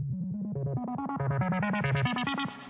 Thank you.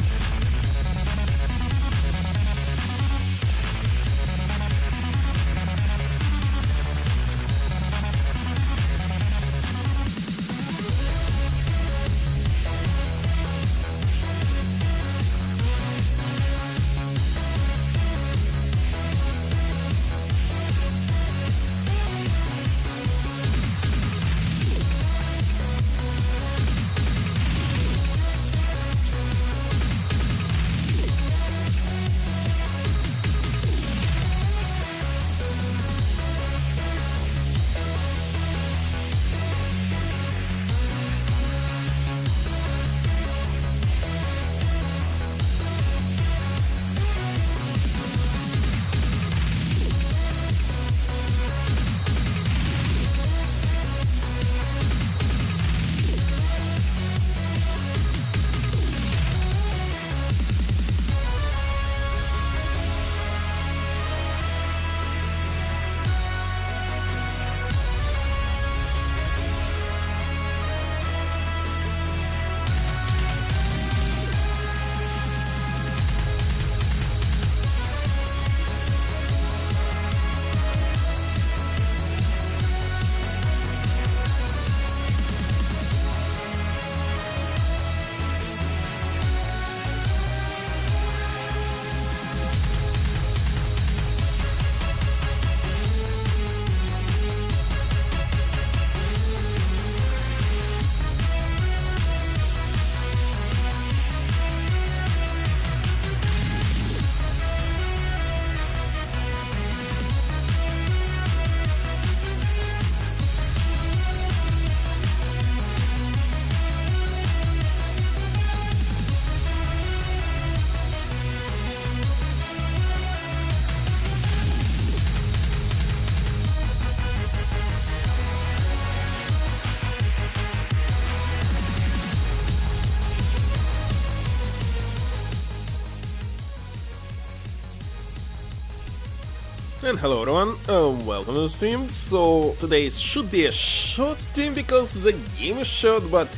And hello everyone, welcome to the stream. So today should be a short stream because the game is short, but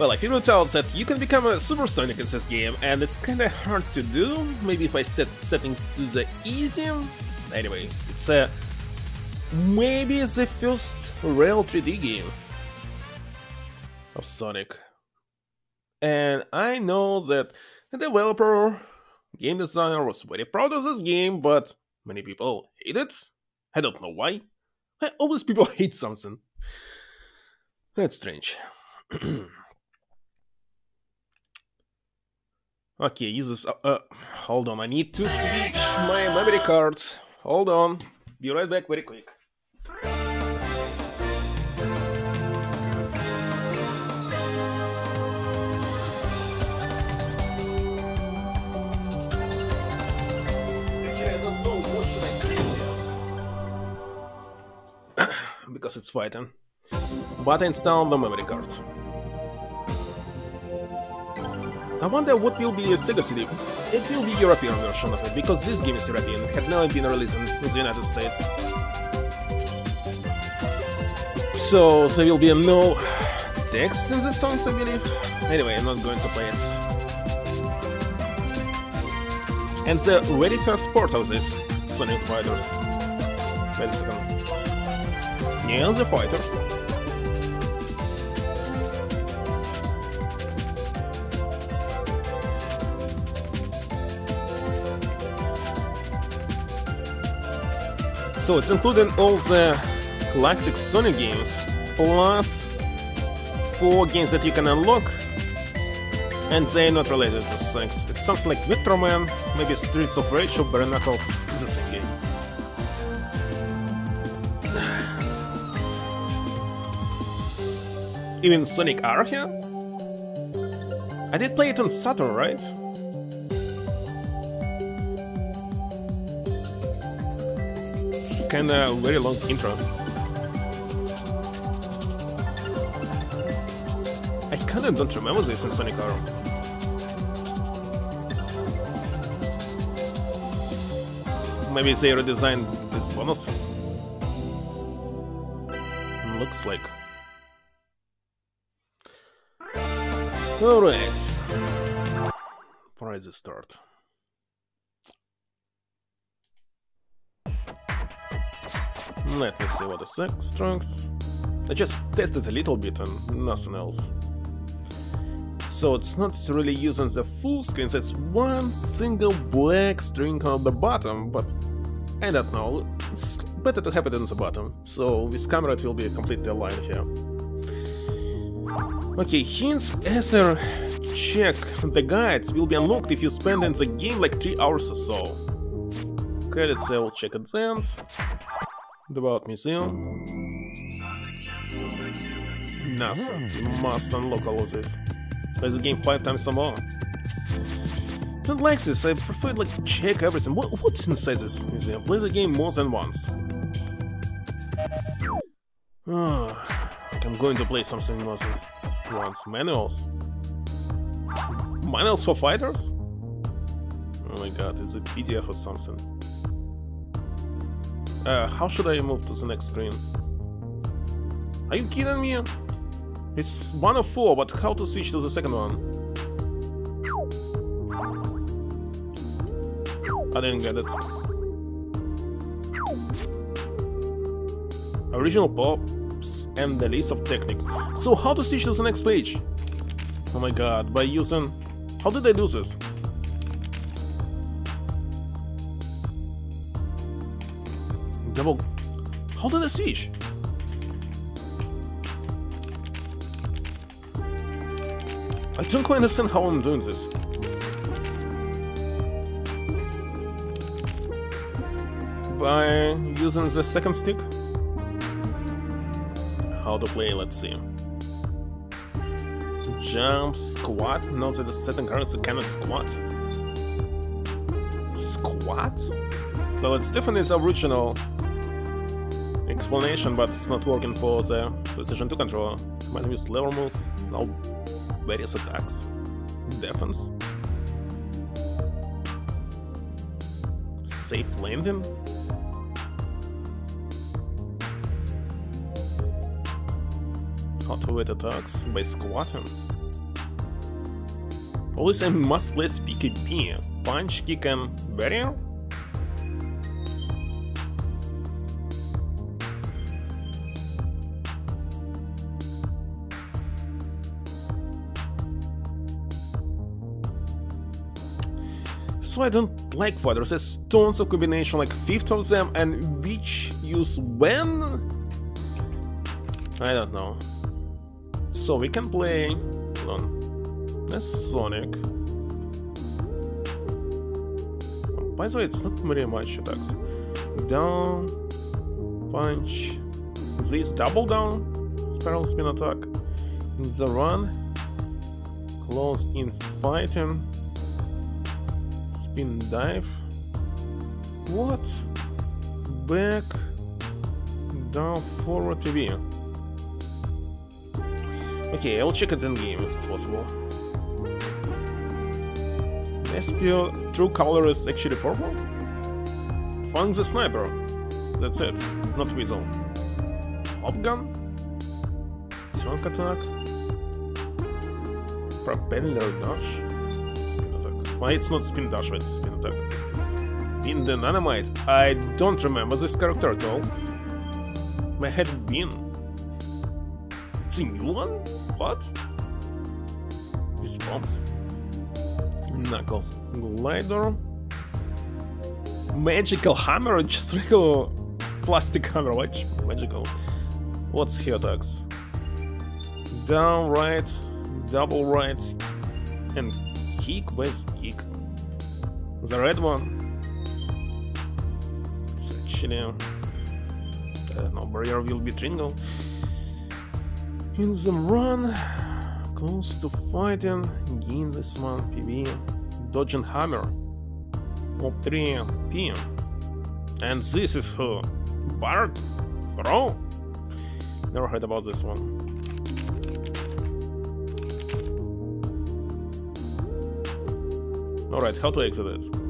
well, I figured out that you can become a supersonic in this game, and it's kinda hard to do. Maybe if I set settings to the easy. Anyway, it's a maybe the first real 3D game of Sonic. And I know that the developer, game designer was very proud of this game, but Many people hate it. I don't know why. Always people hate something. That's strange. okay, use this. Uh, uh, hold on, I need to switch my memory card. Hold on. Be right back very quick. Because it's fighting. But I installed the memory card. I wonder what will be a Sega CD. It will be European version of it, because this game is European, had never been released in the United States. So there will be no text in the songs, I believe. Anyway, I'm not going to play it. And the very first port of this, Sonic Riders. Wait a second. Yeah, the fighters. So it's including all the classic Sonic games, plus four games that you can unlock, and they're not related to Sonic. It's something like Vectorman, maybe Streets of Rage or Bare Knuckles, Even Sonic Archia? I did play it on Saturn, right? It's kinda a very long intro. I kinda don't remember this in Sonic R. Maybe they redesigned these bonuses. Looks like. Alright. Press the start. Let me see what what is extracts. I just tested a little bit and nothing else. So it's not really using the full screen, it's one single black string on the bottom, but I don't know, it's better to have it on the bottom, so this camera it will be completely aligned here. Okay, hints Ether check the guides will be unlocked if you spend in the game like 3 hours or so. Credits I will check at the end. The About Museum. Nothing. You must unlock all of this. Play the game 5 times or more. Don't like this, I prefer like check everything. What, what's inside this museum? Play the game more than once. Oh, I'm going to play something more than once. Manuals. Manuals for fighters? Oh my god, it's a PDF or something. Uh, how should I move to the next screen? Are you kidding me? It's one of four, but how to switch to the second one? I didn't get it. Original pops and the list of techniques. So how to switch to the next page? Oh my god, by using... How did I do this? Double... How did I switch? I don't quite understand how I'm doing this. By using the second stick? How to play, let's see. Jump, squat, that the second currency cannot squat. Squat? Well, it's Stephanie's original explanation, but it's not working for the PlayStation 2 controller. Might use lever moves, now various attacks, defense, safe landing. How to avoid attacks by squatting. Always I must place PKP, punch, kick and barrier? So I don't like fighters, there's tons of combination, like 50 of them, and which use when? I don't know. So we can play... Hold on. That's Sonic. By the way, it's not very much attacks. Down, punch, this double down, spiral spin attack, in the run, close in fighting, spin dive. What? Back, down, forward, PB. Okay, I'll check it in game if it's possible. Espio true color is actually purple? Fang the sniper. That's it, not Weasel. Hop gun? Trunk attack? Propeller dash? Spin attack. Why it's not spin dash, it's spin attack. Bean the Dynamite. I don't remember this character at all. My head been. It's a new one? What? Response. Knuckles. Glider. Magical hammer, just regular plastic hammer, which magical. What's here attacks? Down right, double right, and kick, where's kick? The red one. It's actually, uh, no barrier will be Tringle. In the run, close to fighting, gain this one PB, dodging hammer, op 3 P. And this is who? Bart? Bro? Never heard about this one. Alright, how to exit it?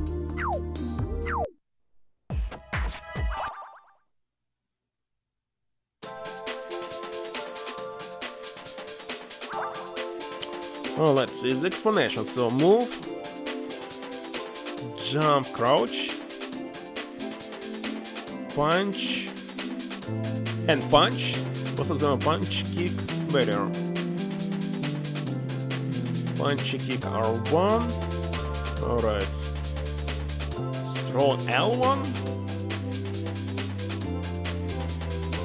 Oh, let's see, the explanation. So move, jump, crouch, punch, and punch. What's the punch, kick, barrier. Punch, kick, R1. Alright. Throw L1.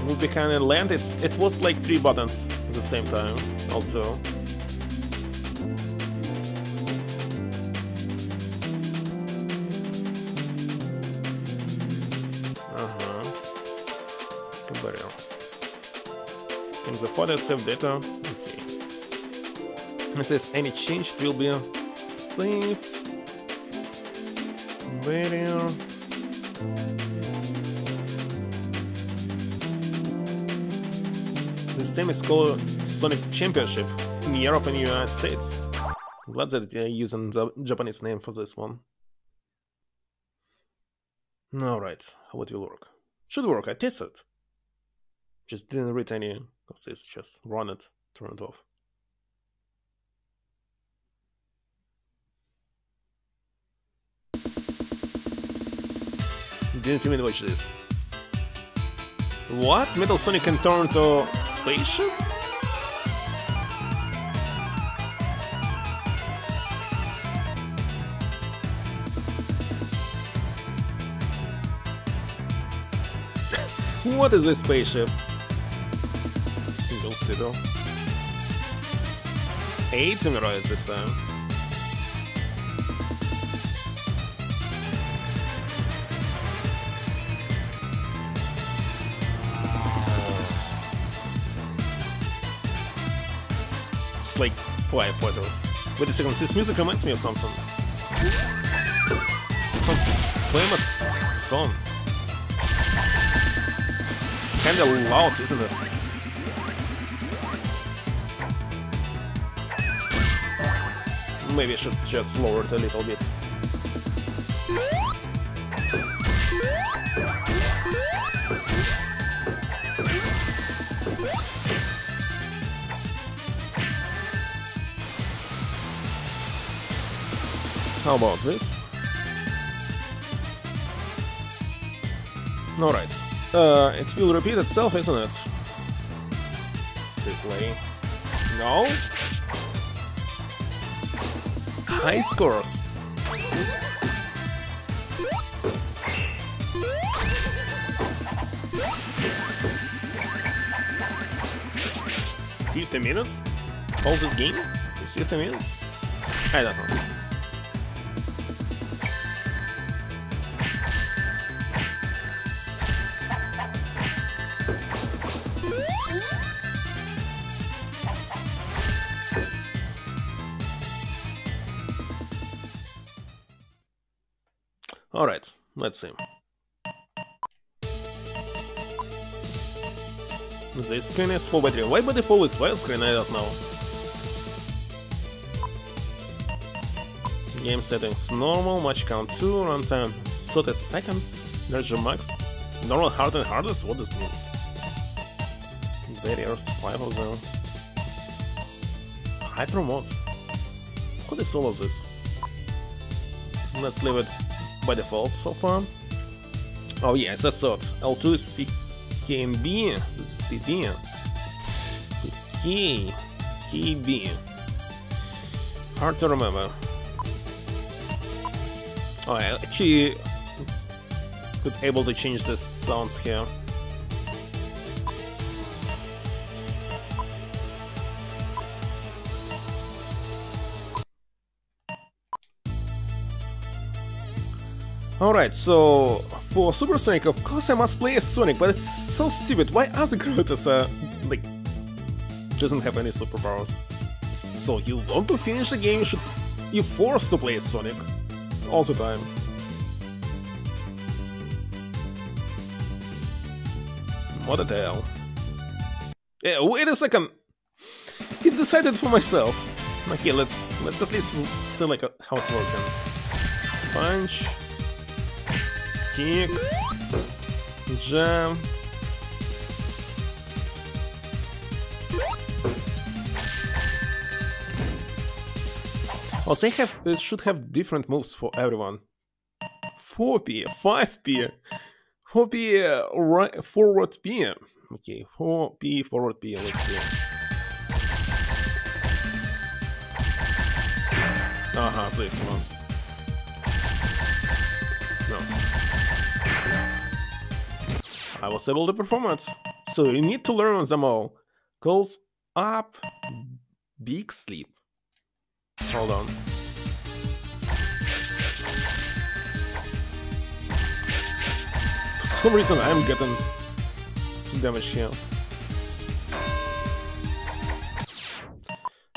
Move behind and land. It's it was like three buttons at the same time. Also. Further save data. Okay. It says any change will be saved. Video. This game is called Sonic Championship in Europe and United States. glad that they're using the Japanese name for this one. Alright, how it will work? Should work, I tested. Just didn't read any because it's just run it, turn it off. Didn't even watch this. What? Metal Sonic can turn to spaceship? what is this spaceship? Eight emeralds this time. It's like five photos. Wait a second, this music reminds me of something. Some famous song. Kinda loud, isn't it? Maybe I should just lower it a little bit. How about this? Alright. Uh, it will repeat itself, isn't it? Replay. No? High scores. Fifty minutes? All this game is fifty minutes? I don't know. Let's see. This screen is full battery. Why by default it's widescreen, I don't know. Game settings normal, match count 2, runtime 30 seconds, energy max, normal hard and hardest, what does mean? Barriers, 5 of them. Hyper mode. What is all of this? Let's leave it by default so far. Oh yes, I thought L2 is PKB, this PB. K, KB. Hard to remember. Oh, I actually could able to change the sounds here. Alright, so for Super Sonic, of course I must play as Sonic, but it's so stupid. Why Other characters uh, like, doesn't have any superpowers? So you want to finish the game, you should you forced to play as Sonic all the time. What the hell? Yeah, wait a second. He decided for myself. Okay, let's let's at least see like how it's working. Punch kick, jump. Oh, they have they should have different moves for everyone. 4P, 5P, 4P, uh, right, forward P. Okay, 4P, forward P, let's see. Uh-huh, this one. I was able to perform it. So you need to learn them all. Calls up, big sleep. Hold on. For some reason I'm getting damage here.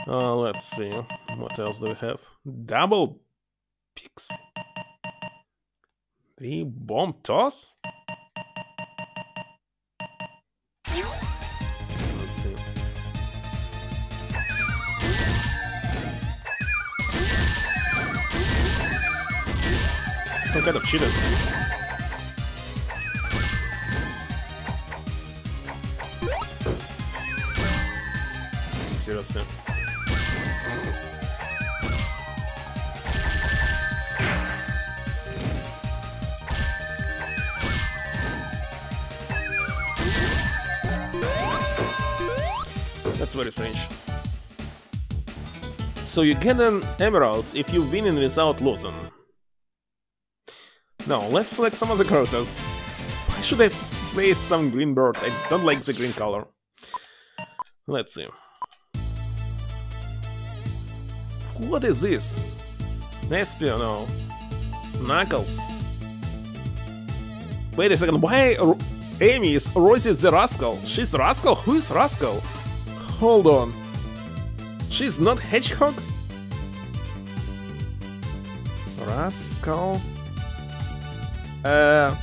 Uh, let's see. What else do we have? Double picks. Three bomb toss? Kind of cheating. Seriously. That's very strange. So you get an emerald if you win in without losing. Now, let's select some of the characters. Why should I play some green bird? I don't like the green color. Let's see. What is this? Espio, no. Knuckles. Wait a second, why R Amy is Rosie the Rascal? She's Rascal? Who is Rascal? Hold on. She's not Hedgehog? Rascal? Uh...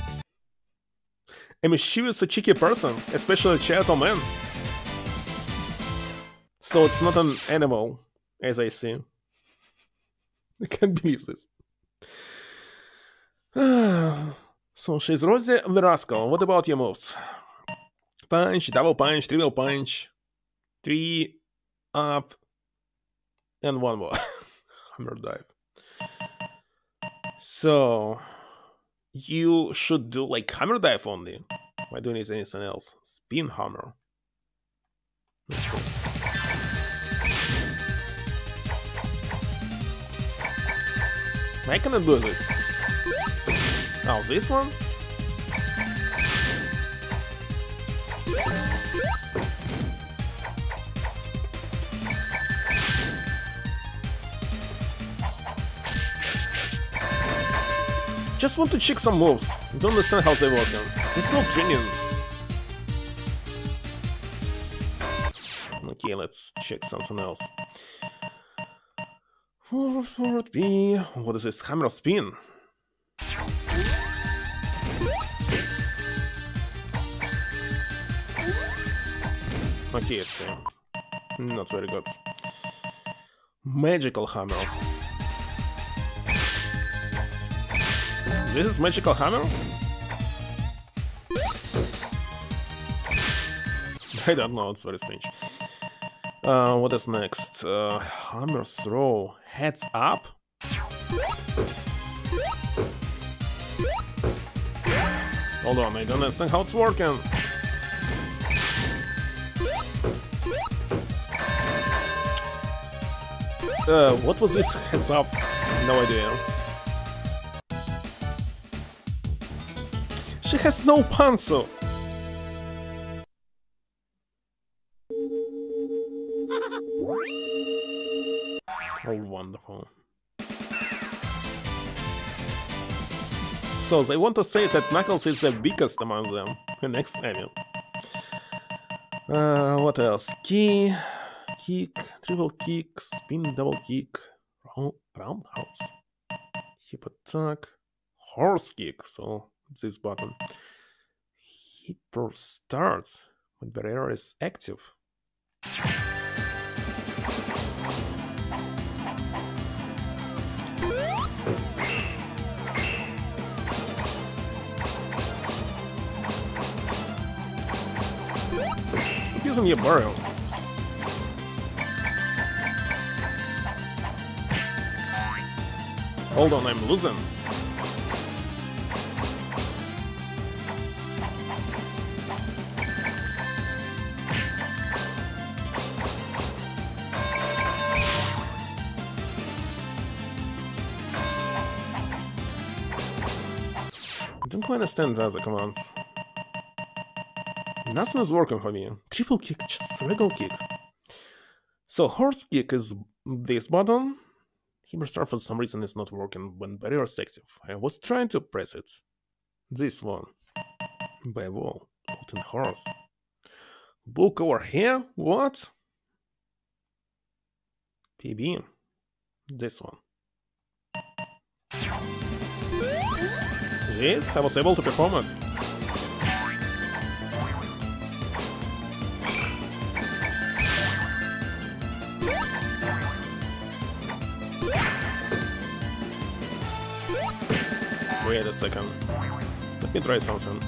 I mean, she mischievous a cheeky person, especially or man. So it's not an animal, as I see. I can't believe this. so she's Rosie the Rascal. What about your moves? Punch, double punch, triple punch, three up, and one more. Hammer dive. So you should do like hammer dive only. Why do you need anything else? Spin hammer. I cannot do this. Now this one? Just want to check some moves. Don't understand how they work. There's no training. Okay, let's check something else. What is this? Hammer spin. Okay, it's uh, not very good. Magical hammer. This is magical hammer? I don't know, it's very strange. Uh, what is next? Uh, hammer throw. Heads up? Hold on, I don't understand how it's working. Uh, what was this heads up? No idea. She has no pencil. Oh, wonderful. So they want to say that Knuckles is the weakest among them. The Next Amy. Uh, what else? Key, kick, triple kick, spin, double kick, roundhouse, hip attack, horse kick. So this button. Hyper starts when barrier is active. Stop using your burrow. Hold on, I'm losing. I don't quite understand the other commands. Nothing is working for me. Triple kick, just regular kick. So horse kick is this button. Hyperstar for some reason is not working when barrier is active. I was trying to press it. This one. By wall. Molten horse. Book over here? What? PB. This one. This? I was able to perform it. Wait a second. Let me try something.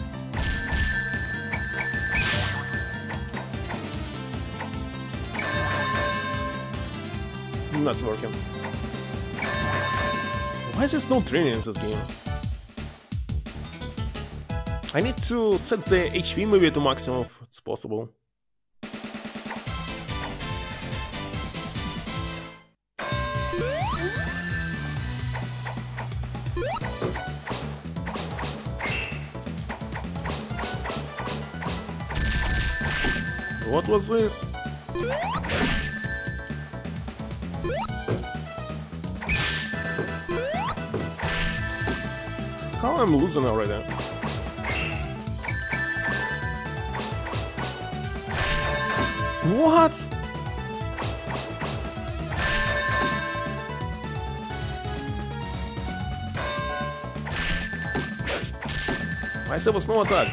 Not working. Why is there no training in this game? I need to set the HP maybe to maximum if it's possible. What was this? How I'm losing already? What? Was no attack?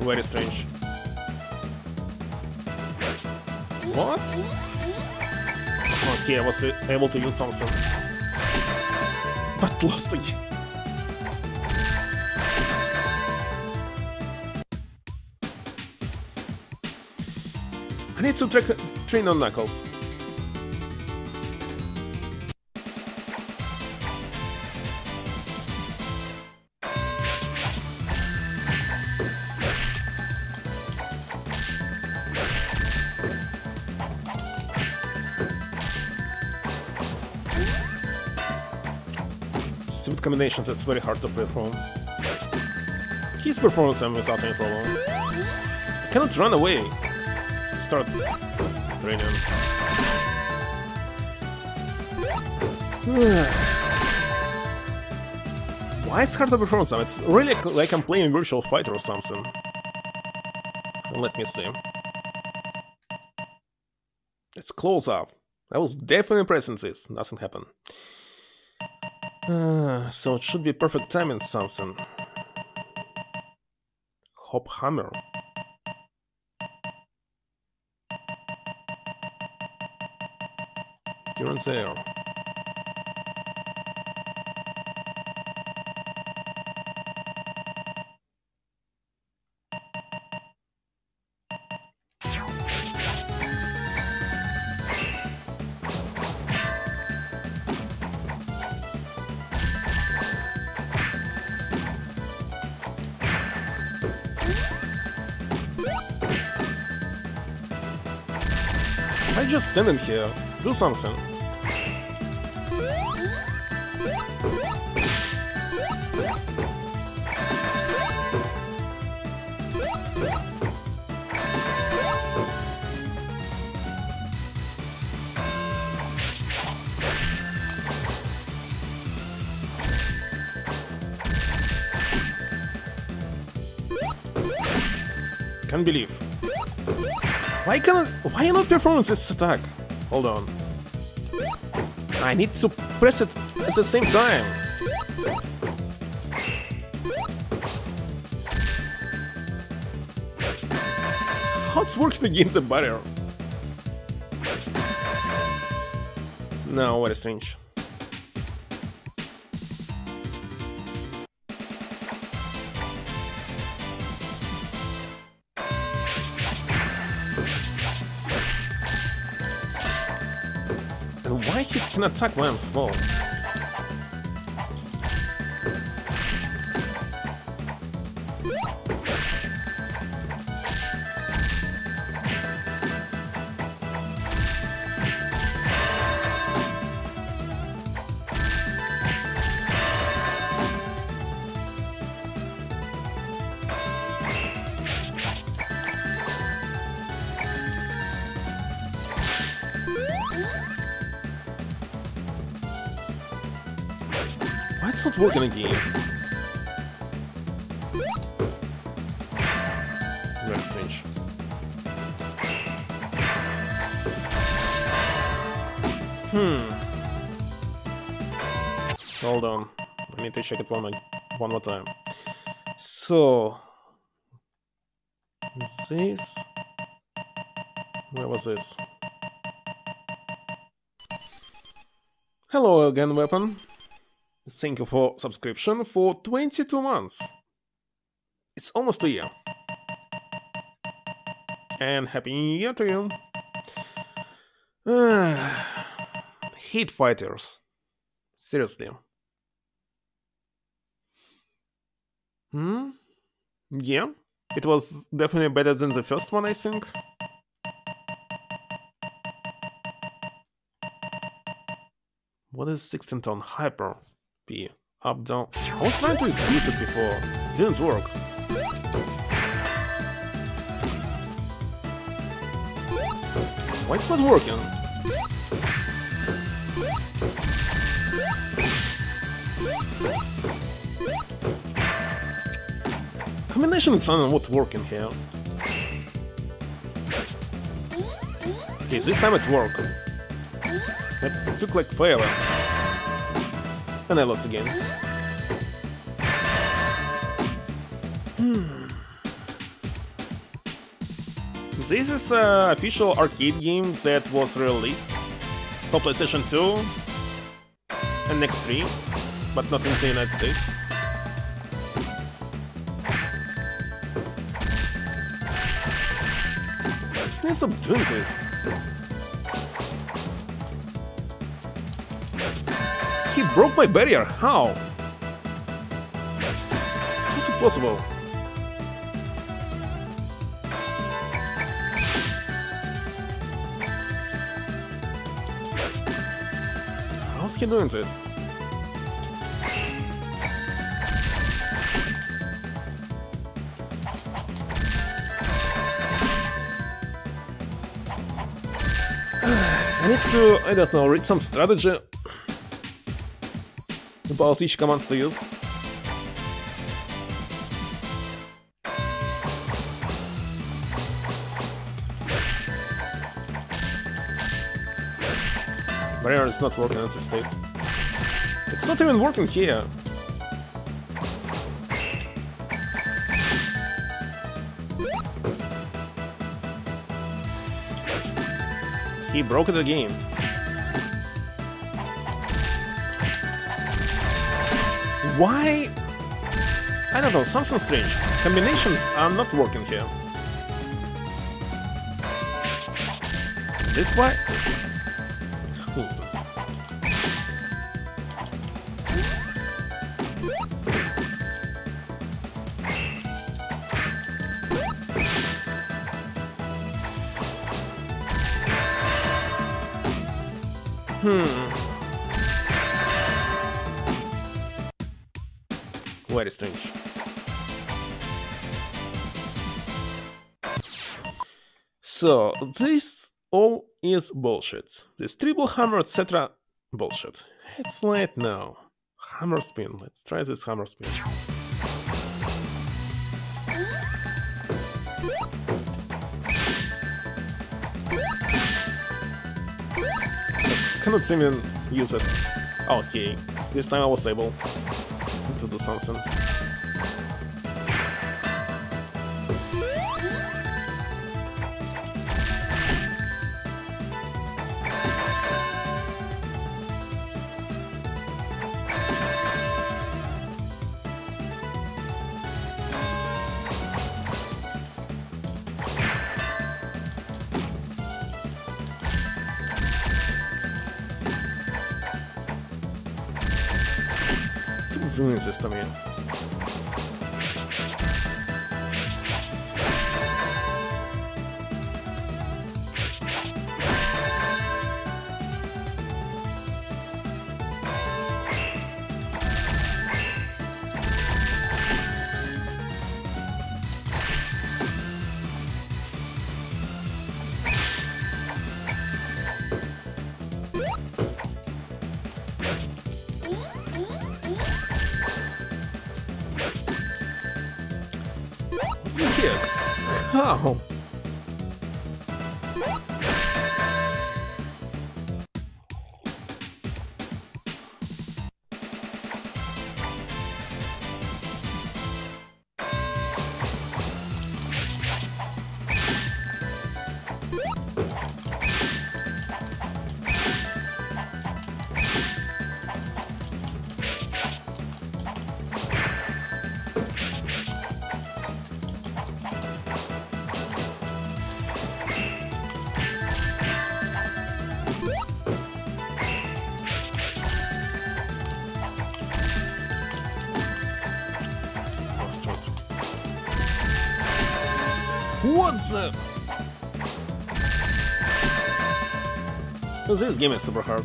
Very strange. What? Okay, I was able to use something. But lost again. I need to train on Knuckles. Stupid combinations, that's very hard to perform. He's performing them without any problem. I cannot run away. Start training. Why it's hard to perform some? It's really like I'm playing Virtual Fighter or something. Let me see. It's close up. I was definitely pressing this. Nothing happened. Uh, so it should be perfect timing something. Hop hammer. During there. I just standing here. Do something. Why cannot why not perform this attack? Hold on. I need to press it at the same time. How's working against the barrier? No, a strange. Attack when I'm small? Working again? Strange. Hmm. Hold on. I need to check it one, one more time. So... This... Where was this? Hello again, weapon. Thank you for subscription for 22 months. It's almost a year. And happy new year to you. Hate fighters. Seriously. Hmm? Yeah, it was definitely better than the first one, I think. What is 16 ton hyper? Up, down. I was trying to use it before. Didn't work. Why it's not working? Combination is not working here. Okay, this time it worked. It took like forever. And I lost again. Hmm. This is an official arcade game that was released for PlayStation 2 and X3, but not in the United States. I stop doing this? Broke my barrier. How? How is it possible? How's he doing this? I need to, I don't know, read some strategy about commands to use. Barrier is not working at this state. It's not even working here. He broke the game. Why? I don't know, something strange. Combinations are not working here. That's why. Very strange. So, this all is bullshit. This triple hammer, etc. Bullshit. It's late now. Hammer spin. Let's try this hammer spin. Cannot even use it. Okay, this time I was able to do something. Doing this This game is super hard.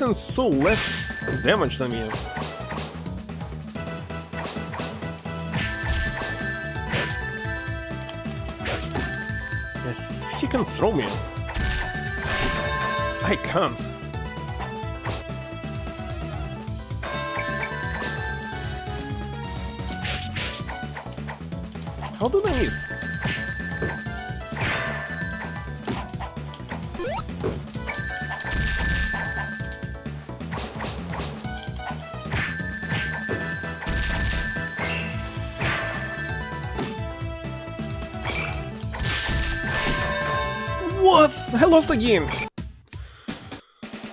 Getting so less damage than you. Yes, he can throw me. I can't. How did I miss? Lost again.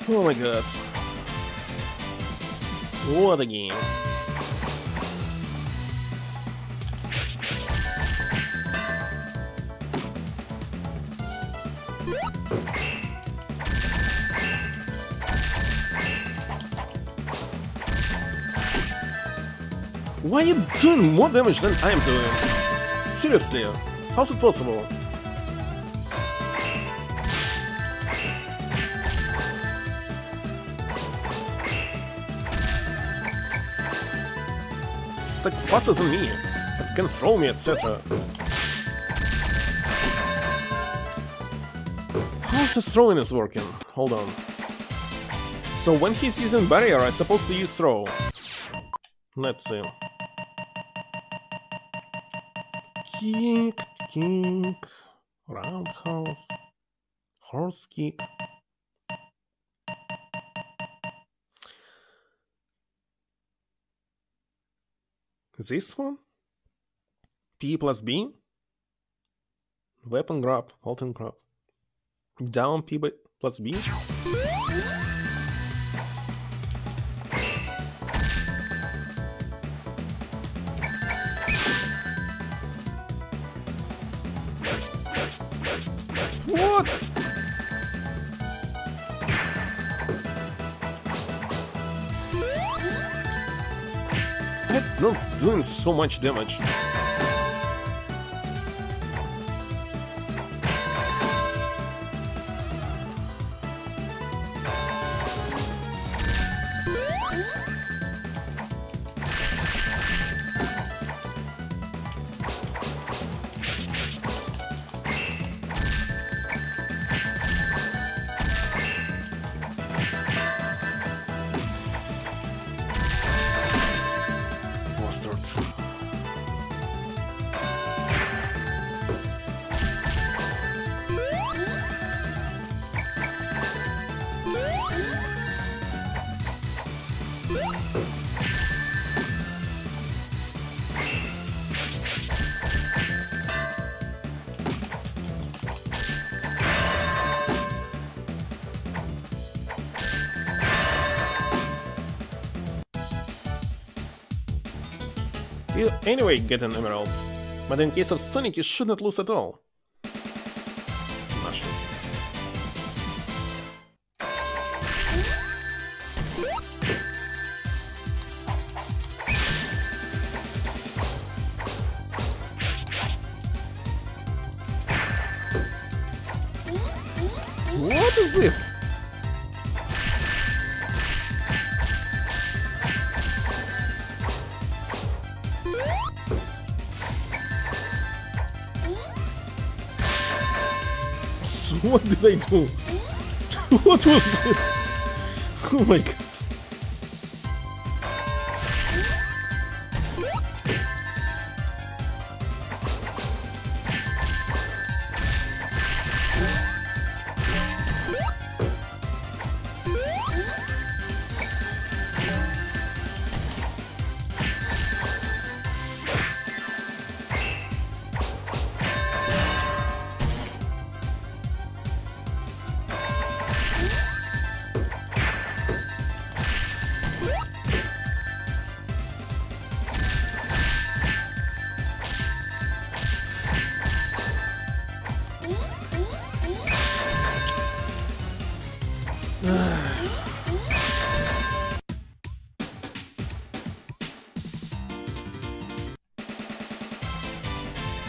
Oh my god. What a game. Why are you doing more damage than I'm doing? Seriously, how's it possible? It's like faster than me. It can throw me, etc. How's the throwing is working? Hold on. So when he's using barrier, I'm supposed to use throw. Let's see. Kick, kick, roundhouse, horse kick. This one? P plus B? Weapon grab, Alton grab. Down P plus B? Not doing so much damage. Anyway getting emeralds. But in case of Sonic, you should not lose at all. what was this? Oh my god.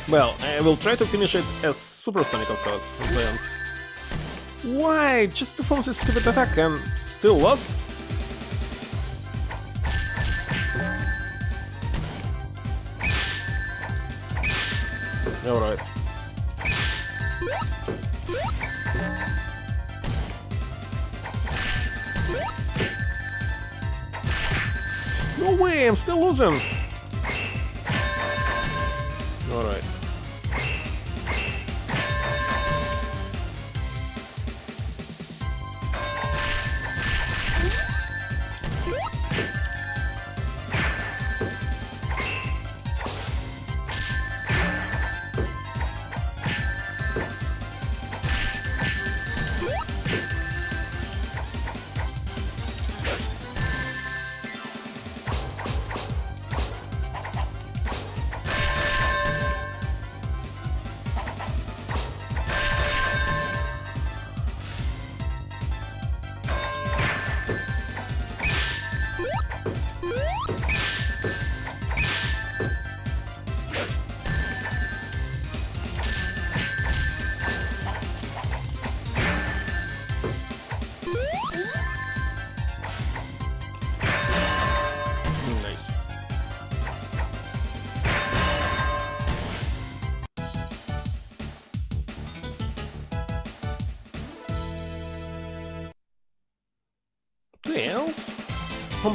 Well, I will try to finish it as Super Sonic, of course, at the end. Why? Just perform this stupid attack and still lost? Alright. No way, I'm still losing!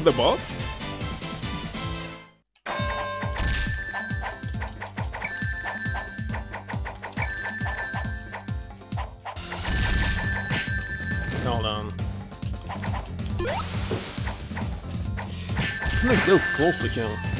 The bot? Hold on. Can I go close to him?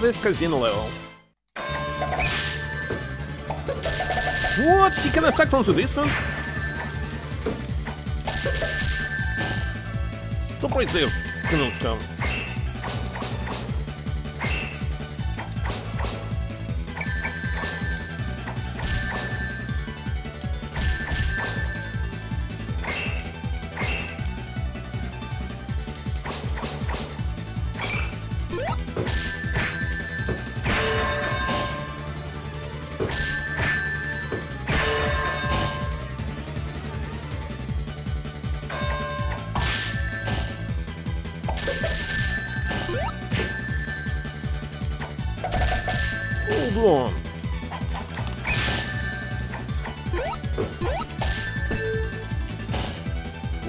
This casino level. What? He can attack from the distance? Stop right there, Knull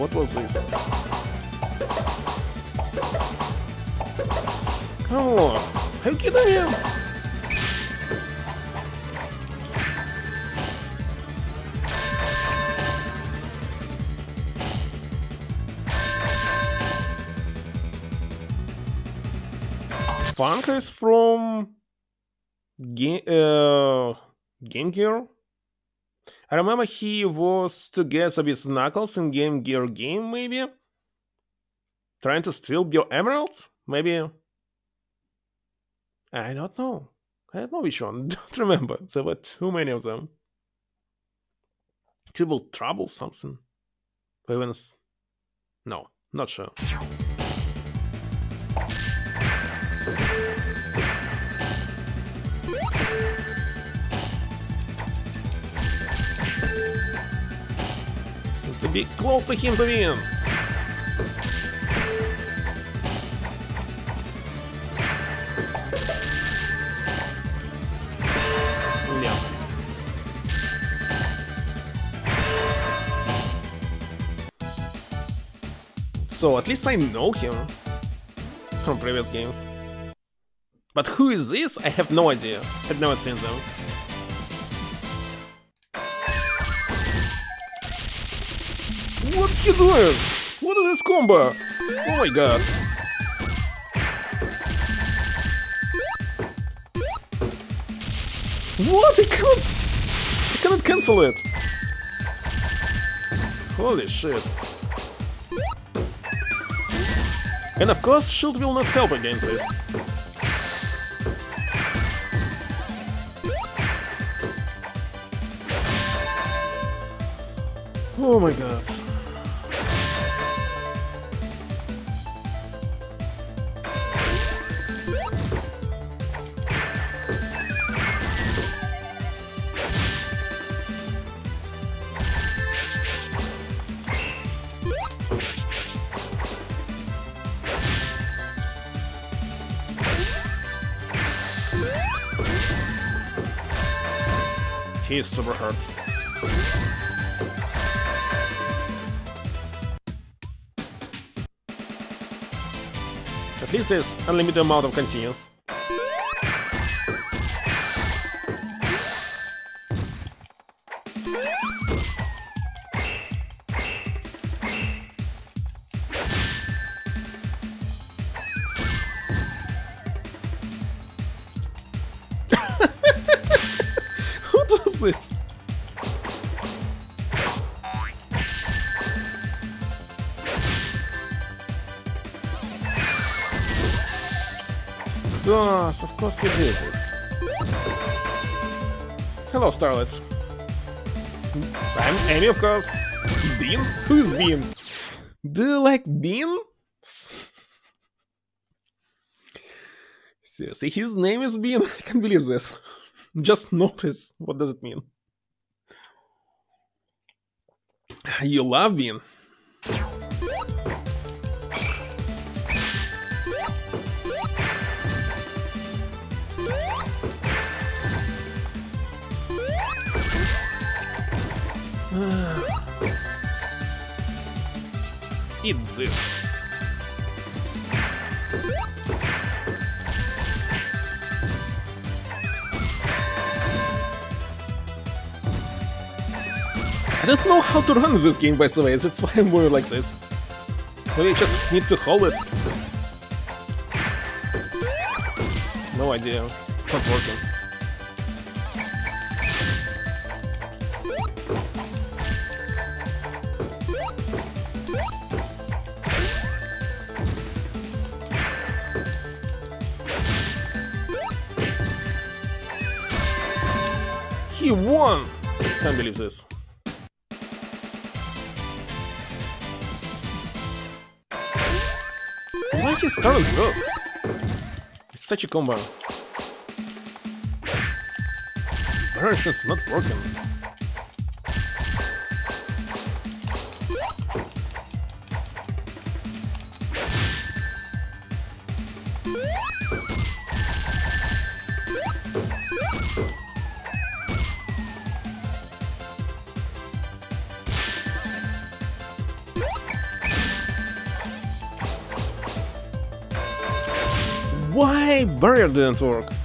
What was this? Come on. Are you kidding me? Fang is from Game uh, Game Gear. I remember he was together with Knuckles in Game Gear game, maybe? Trying to steal your emeralds? Maybe? I don't know. I don't know which one. Don't remember. There were too many of them. Trouble Trouble something. Even no, not sure. To be close to him to win. Yeah. So at least I know him from previous games. But who is this? I have no idea. I've never seen them. What's he doing? What is this combo? Oh my god. What? I cannot... I cannot cancel it. Holy shit. And of course, shield will not help against this. Oh my god. Is super hurt. At least there's unlimited amount of continues. Course, of course you this. Hello, starlets. I'm Amy, of course. Bean? Who's Bean? Do you like beans? Seriously, his name is Bean? I can't believe this. Just notice. What does it mean? You love Bean? This. I don't know how to run this game by the way, that's why I'm moving like this. Maybe I just need to hold it. Idea. It's not working. He won! Can't believe this. Why he started first? It's such a combo. immersion's not working. Why barrier didn't work?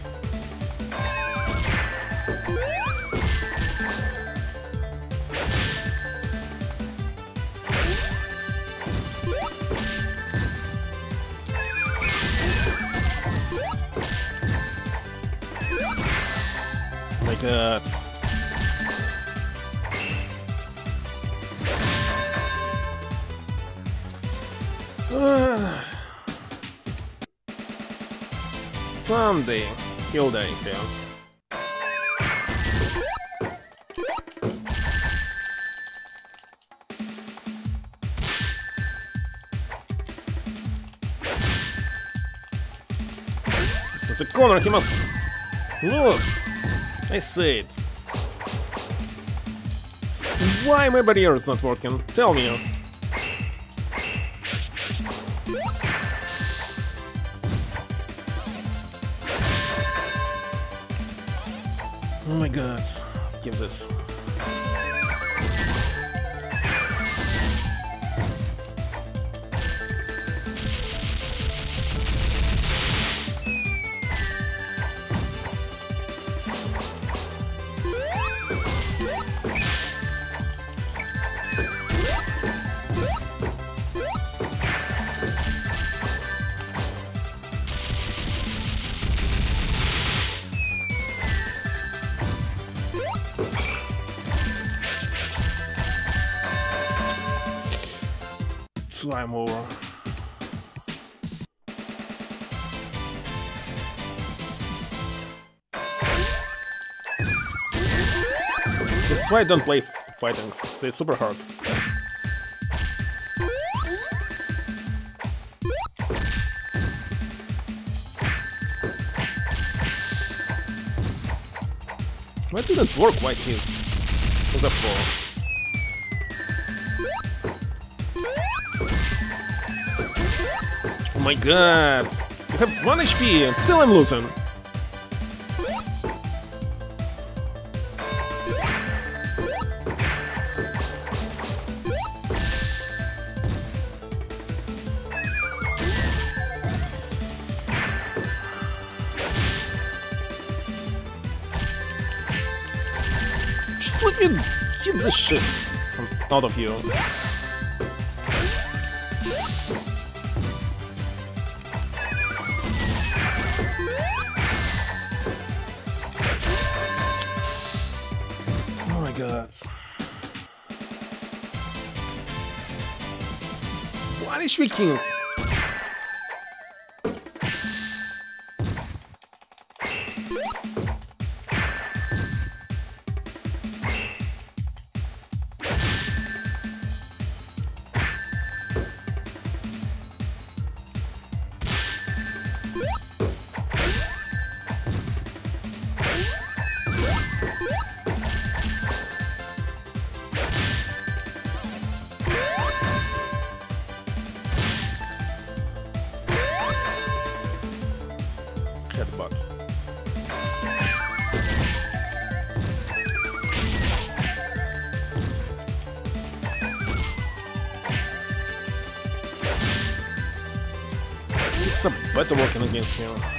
He'll die here. Since the corner he must lose. I see it. Why my barrier is not working? Tell me. Skip why I don't play fightings. They're super hard. Why didn't work like his? Was a four. Oh my god! I have 1 HP and still I'm losing. The shit from out of you. Oh my god. What is we king? Against him.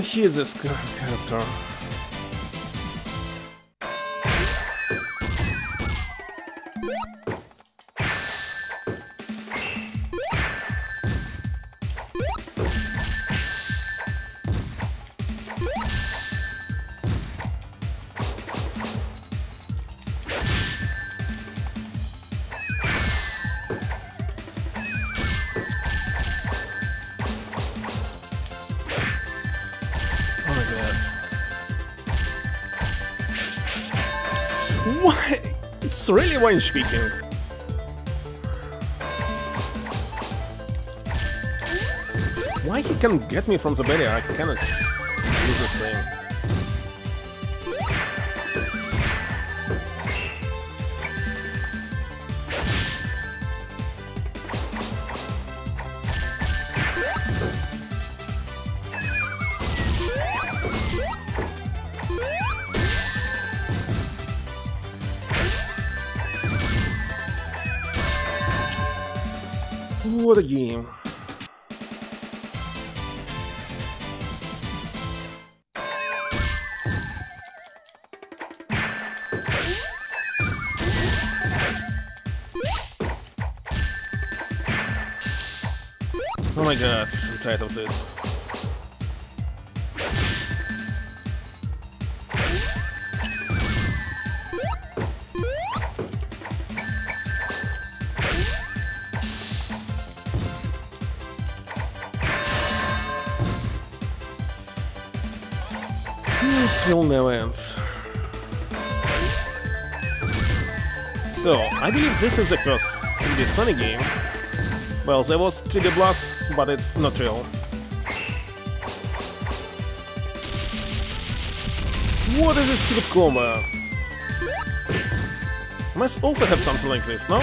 Hate this char- character. Range speaking? Why he can get me from the barrier? I cannot do the same. Oh my god, I'm tired of this. This will never end. So, I believe this is the first 3D Sonic game. Well, there was 3D Blast, but it's not real. What is this stupid combo? Must also have something like this, no?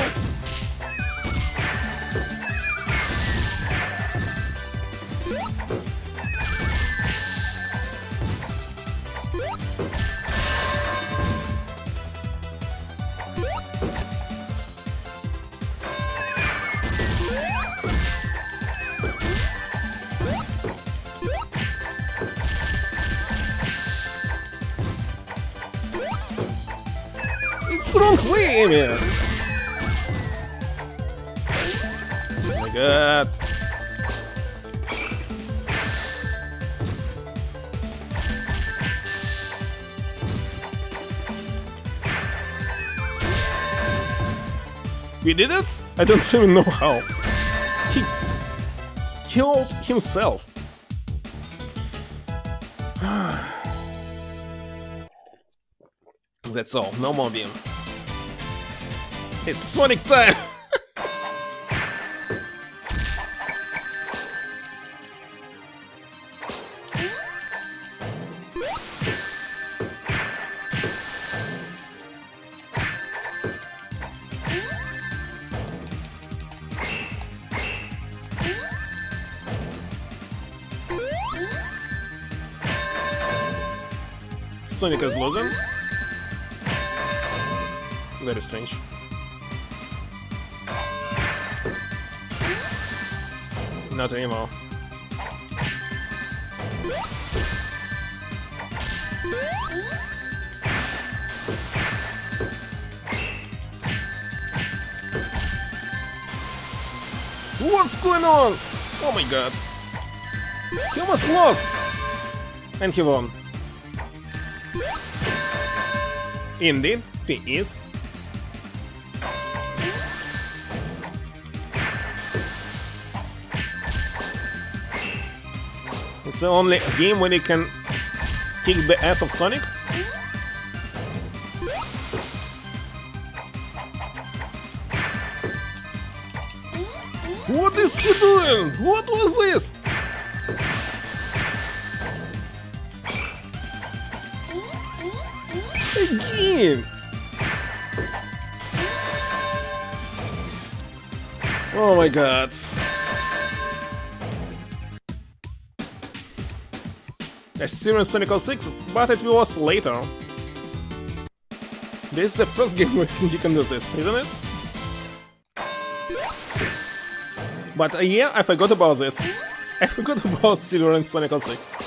I don't even know how. He killed himself. That's all, no more Bean. It's Sonic time! Sonic is losing. Very strange. Not anymore. What's going on? Oh my god. He almost lost! And he won. Indeed, he is. It's the only game where you can kick the ass of Sonic. What is he doing? What was this? My god. A serious Sonic 06, but it was later. This is the first game where you can do this, isn't it? But uh, yeah, I forgot about this. I forgot about Silver and Sonic 06.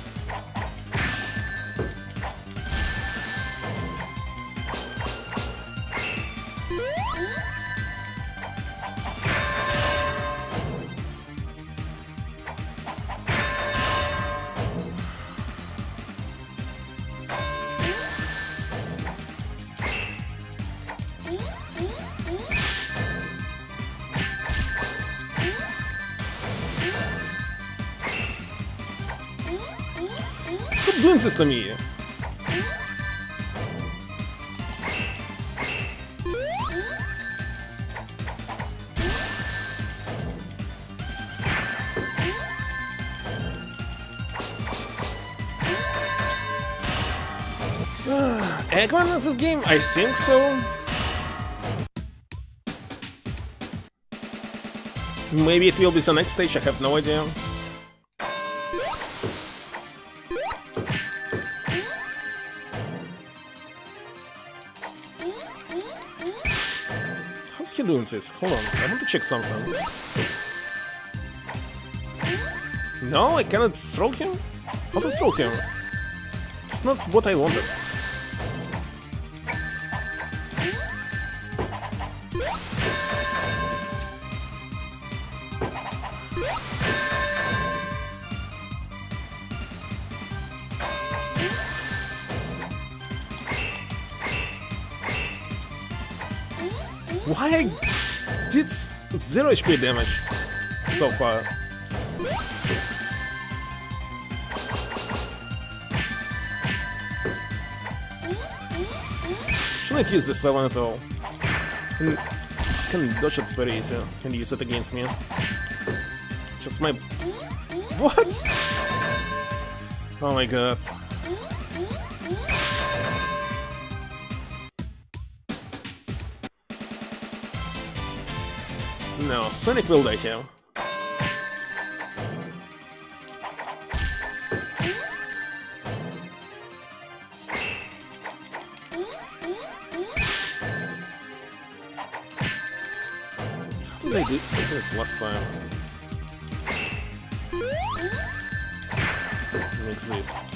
this to me? Eggman in this game? I think so. Maybe it will be the next stage, I have no idea. This? Hold on, I want to check something. No, I cannot stroke him? How to stroke him? It's not what I wanted. Zero HP damage so far? Shouldn't use this weapon at all. Can, can dodge it very easy Can use it against me. Just my... What? Oh my god. Sonic will die here. How did I do this last time? Makes this.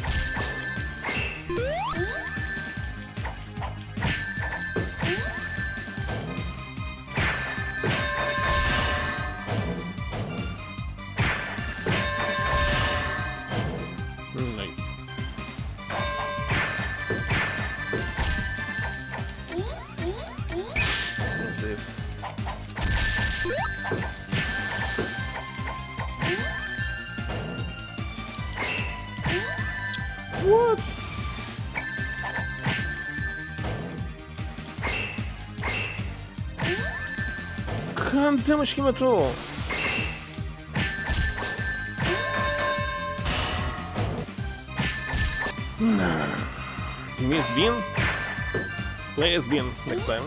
Miss Bean? Play as Bean next time.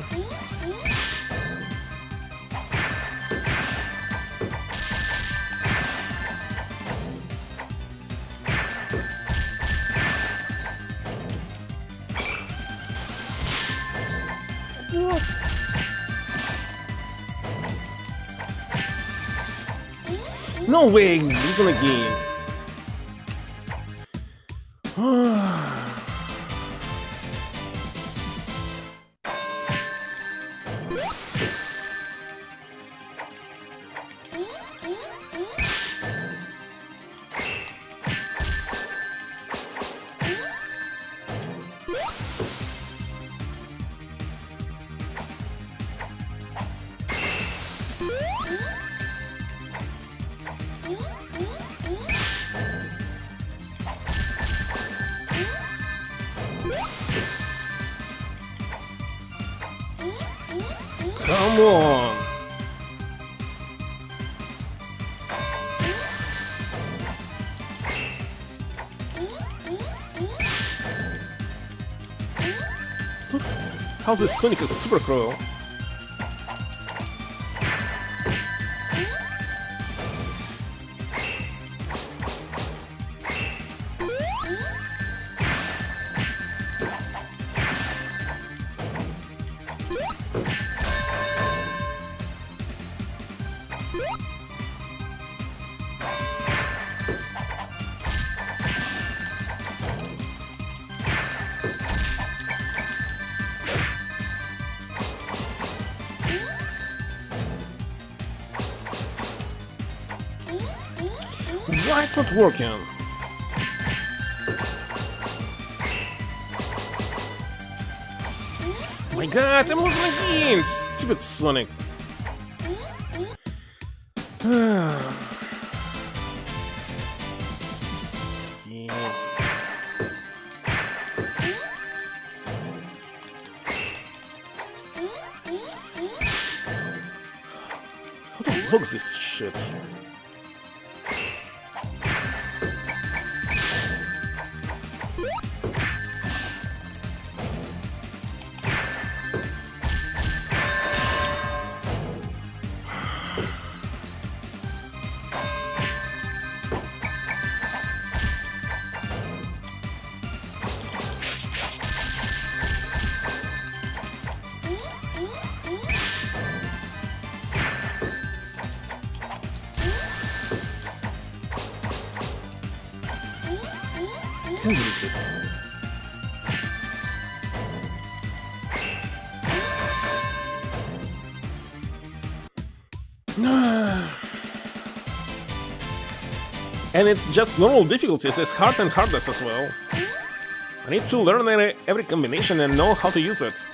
No way, losing again. How's this Sonic is working? Oh my god, I'm losing again! Stupid Sonic. And it's just normal difficulties, it's hard and hardest as well. I need to learn every, every combination and know how to use it.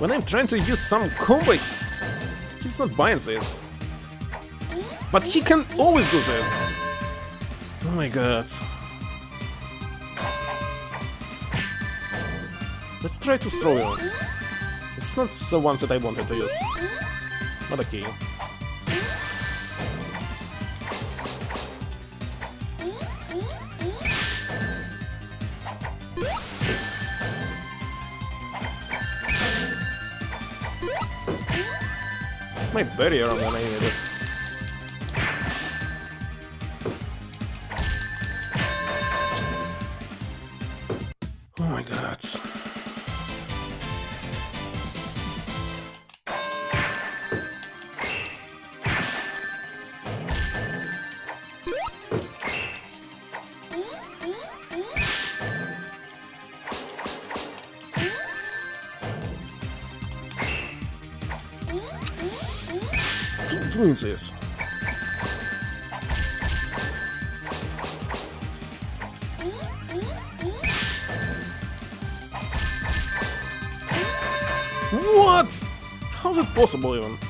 When I'm trying to use some combo, he's not buying this. But he can always do this. Oh my god. Let's try to throw it. It's not the ones that I wanted to use. But okay. It's my barrier I need it. How's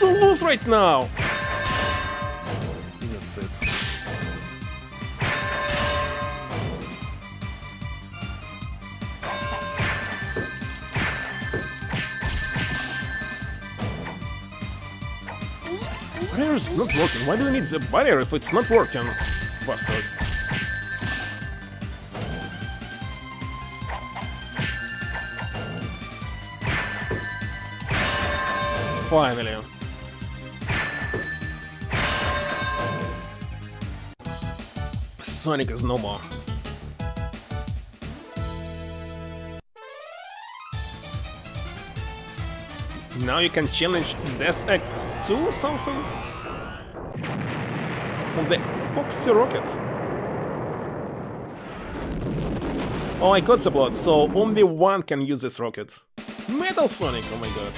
to lose right now! That's it. Barrier is not working. Why do we need the barrier if it's not working? Bastards. Finally. Sonic is no more. Now you can challenge Death Egg 2 or something? On the Foxy Rocket. Oh, I got the plot, so only one can use this rocket. Metal Sonic, oh my god.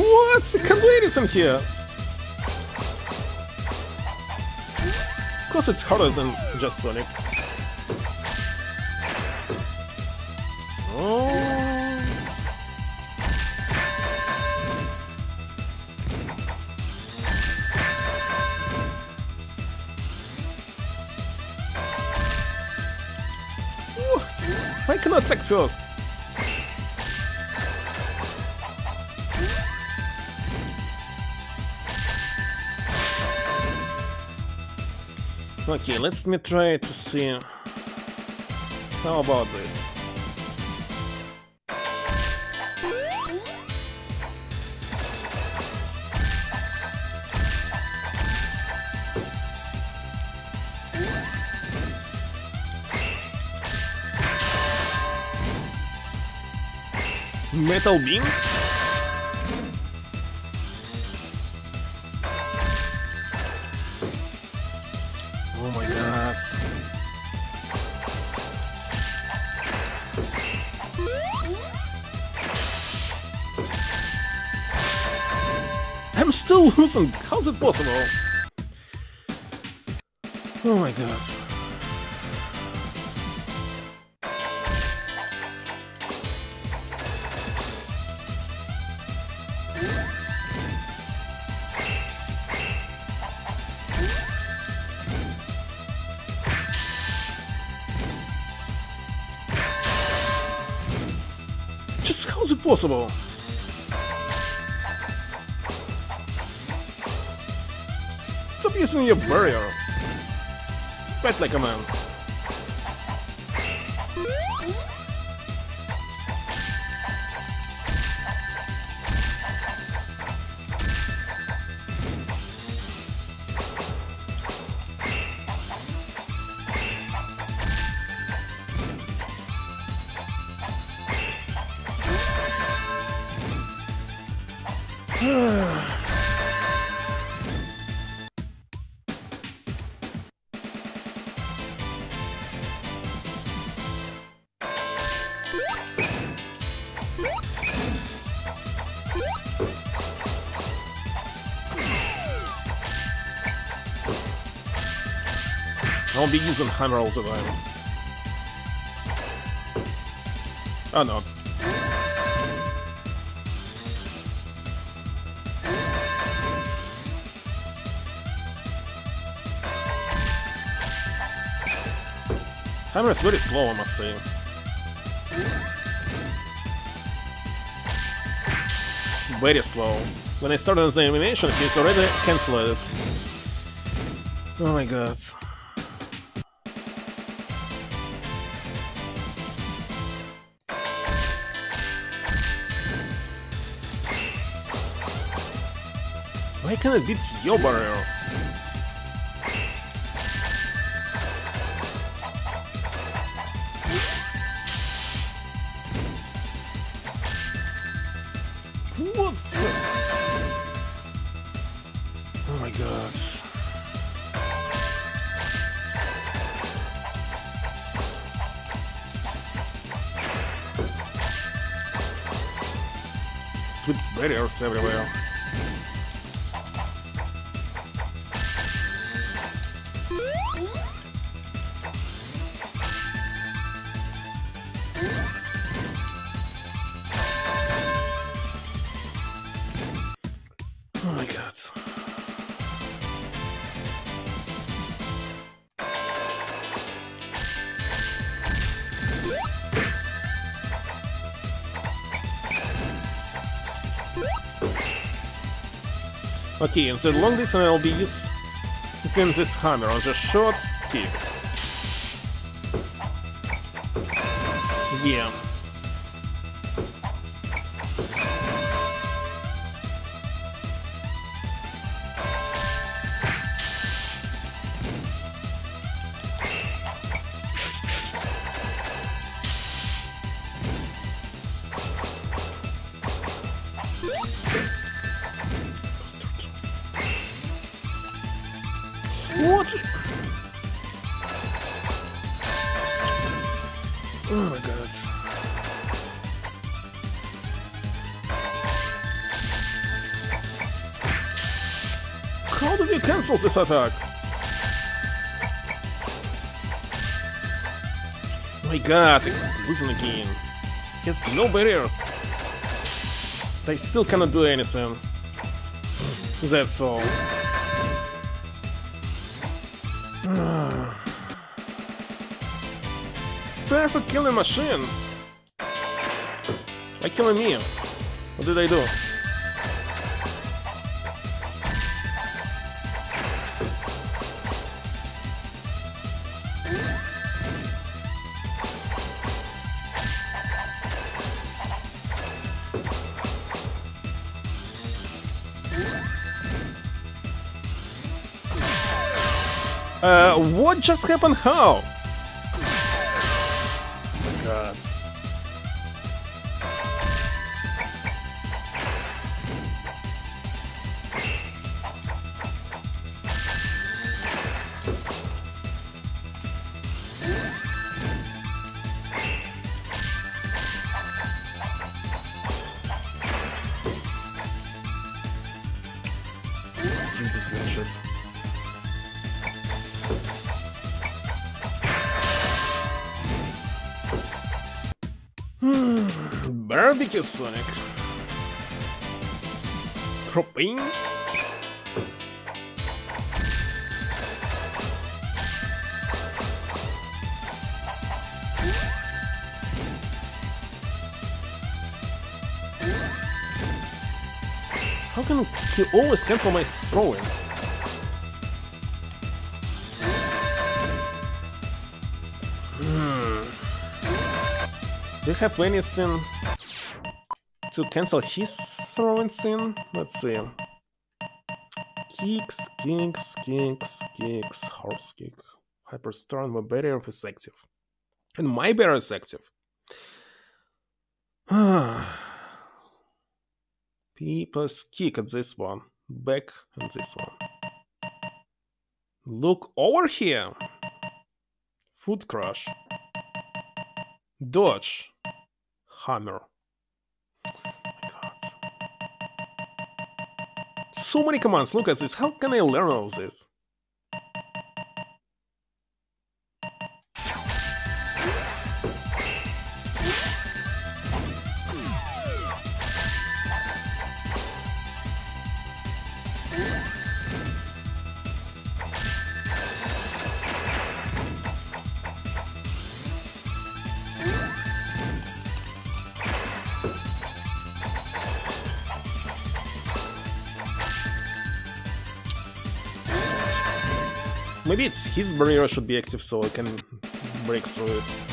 What? I can't do anything here! Of course it's harder than just Sonic. Oh. What? I cannot attack first. Okay, let's me try to see. How about this? Metal Beam? Oh I'm still losing. How's it possible? Oh my god. Possible? Stop using your barrier. Fight like a man. I'll be using hammer all the time. Or not. Hammer is very slow, I must say. Very slow. When I started the animation, he's already cancelled it. Oh my god. Why can't it beat your Okay, and so long distance I'll be using this hammer on the short kicks. Oh my god. How did you cancel this attack? My god, losing again. He has no barriers. They still cannot do anything. That's all. Killing machine! Why killing me? What did I do? Uh, what just happened? How? Sonic. Propane? How can he always cancel my throwing? Hmm. Do you have anything to cancel his throwing scene? Let's see. Kicks, kicks, kicks, kicks, horse kick. Hyper strong, my barrier is active. And my barrier is active. People's kick at this one. Back at this one. Look over here. Foot crush. Dodge. Hammer. So many commands. Look at this. How can I learn all this? It's his barrier should be active so I can break through it.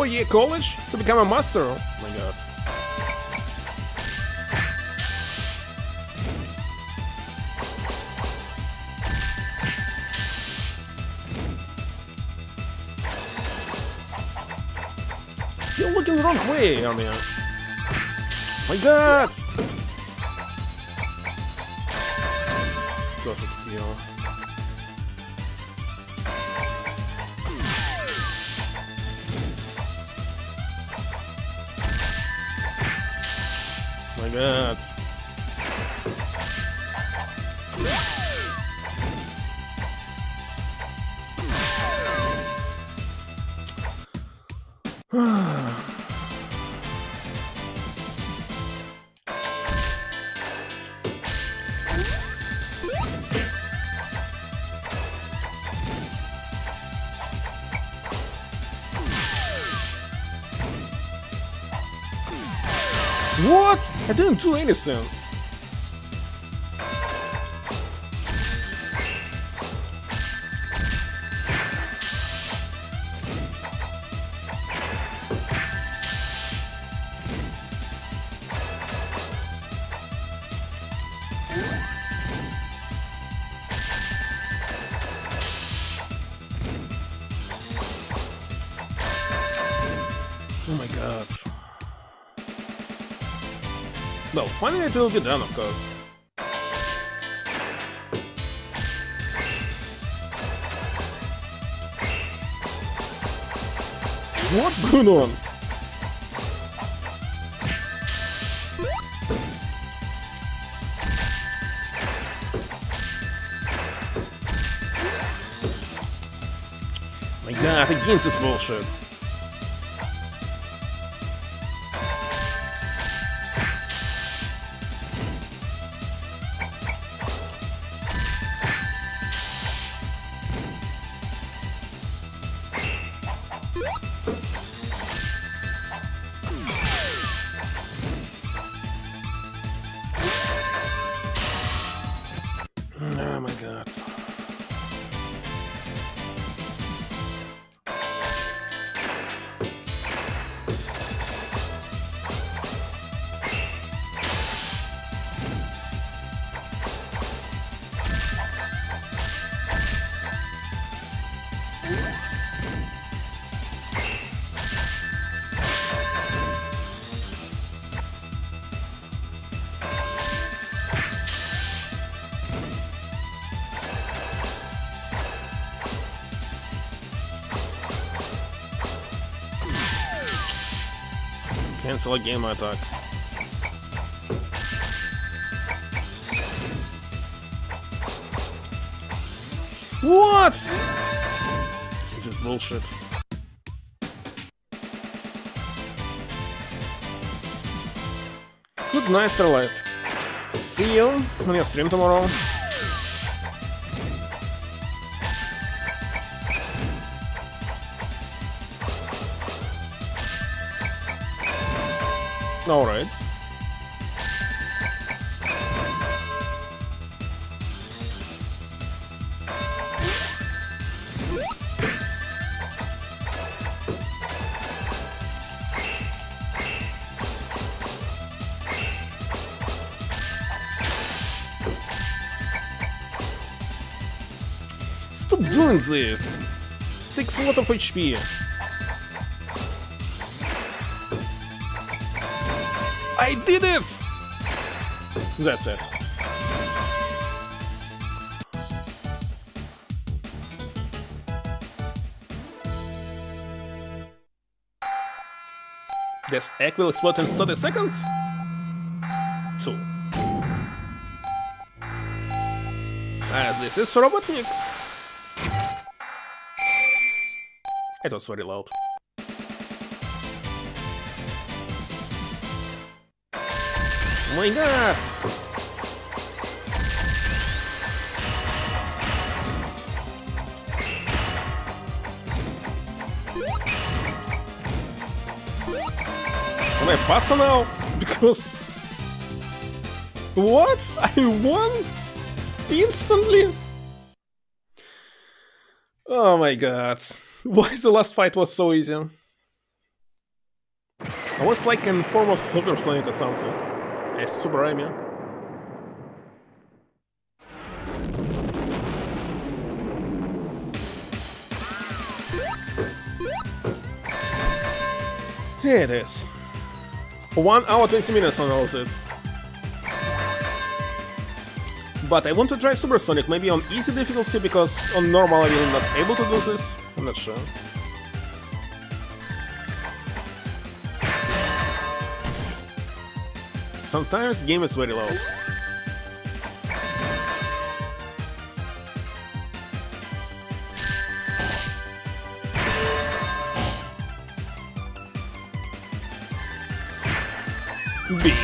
Four year college to become a master? Oh my god. You're looking the wrong way, Armia. My god! What? I didn't do anything. It will be done, of course. What's going on? My god, against this bullshit. Cancel again my attack. What? This is bullshit. Good night, Starlight. See you on your stream tomorrow. Alright. Stop doing this! Takes a lot of HP. Did it! That's it. This egg will explode in 30 seconds? Two. As this is Robotnik. It was very loud. My god! Am I faster now? Because... What? I won? Instantly? Oh my god. Why the last fight was so easy? I was like in form of Super Sonic or something. Super Amy. Here it is. 1 hour 20 minutes on all this. But I want to try Super Sonic, maybe on easy difficulty, because on normal I'm not able to do this. I'm not sure. Sometimes game is very loud. Beam.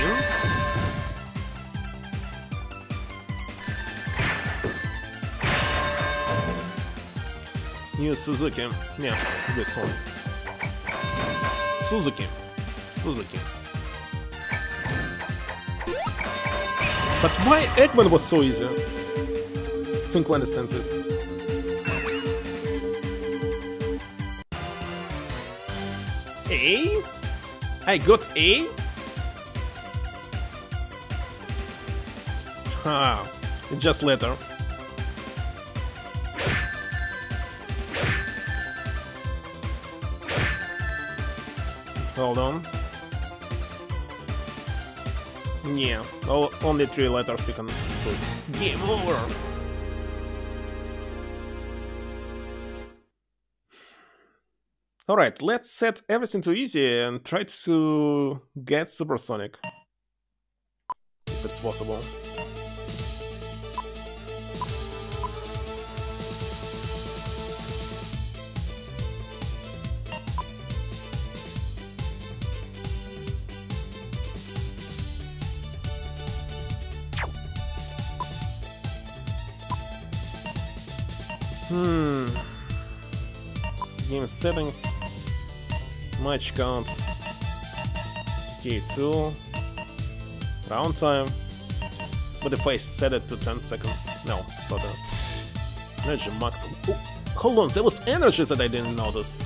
New Suzuki. Yeah, this one. Suzuki. Suzuki. But why Eggman was so easy? Think understands this. A? I got A? Ah, just later. Hold on. Yeah, only three letters you can put. Game over! Alright, let's set everything to easy and try to get Super Sonic. If it's possible. Hmm. Game settings. Match count. K2. Round time. What if I set it to 10 seconds? No, so the energy max. Oh, hold on, there was energy that I didn't notice.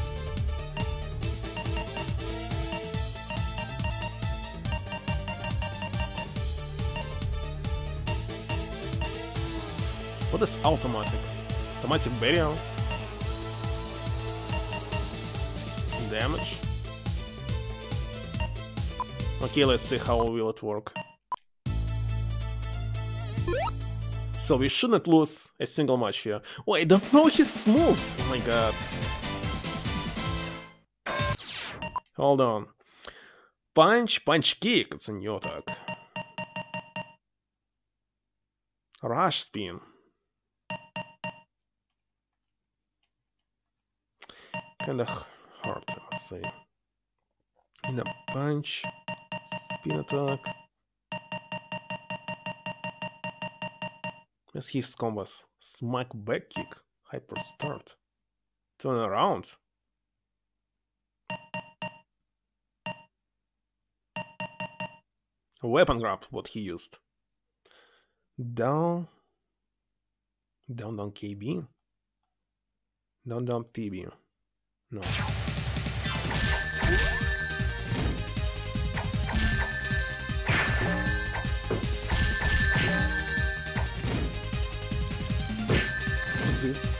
What is automatic? Automatic barrier? Damage? Okay, let's see how will it work. So we shouldn't lose a single match here. Oh, I don't know his moves! Oh my god. Hold on. punch, punch kick. It's a new attack. Rush spin. Kinda hard, I must say. In a punch, spin attack. As his combos. Smack back kick, hyper start. Turn around. Weapon grab, what he used. Down. Down, down KB. Down, down PB. No. What's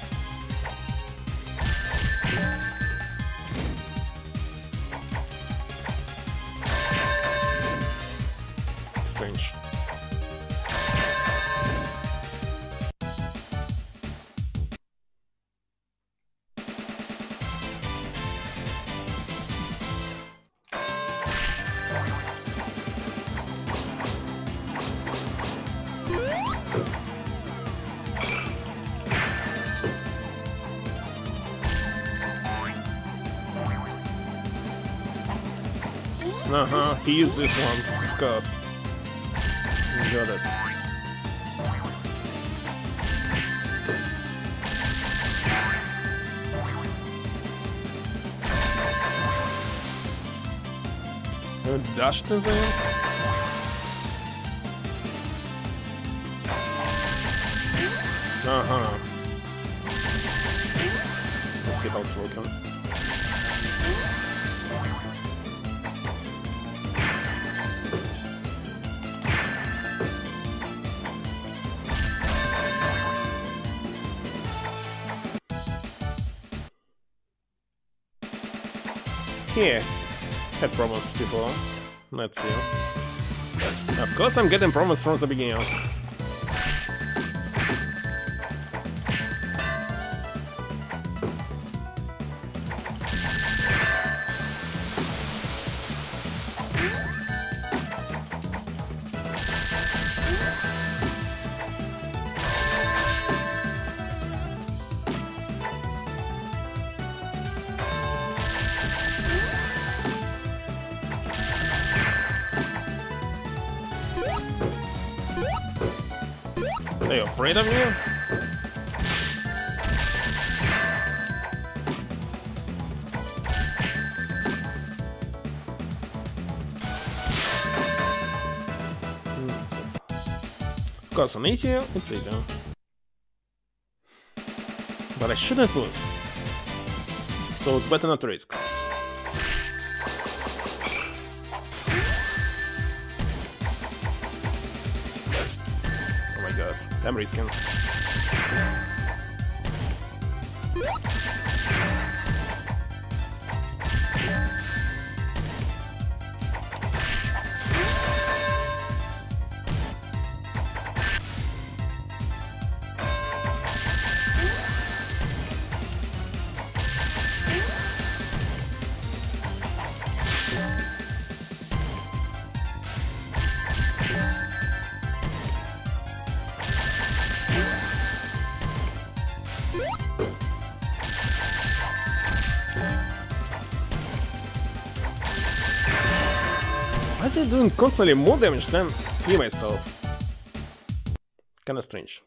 He used this one, of course. Got it. Dash to problems before. Let's see. Of course I'm getting problems from the beginning. Afraid of? Of course, on easy, it's easy. But I shouldn't lose. So it's better not to risk. My god, doing constantly more damage than me myself? Kinda strange.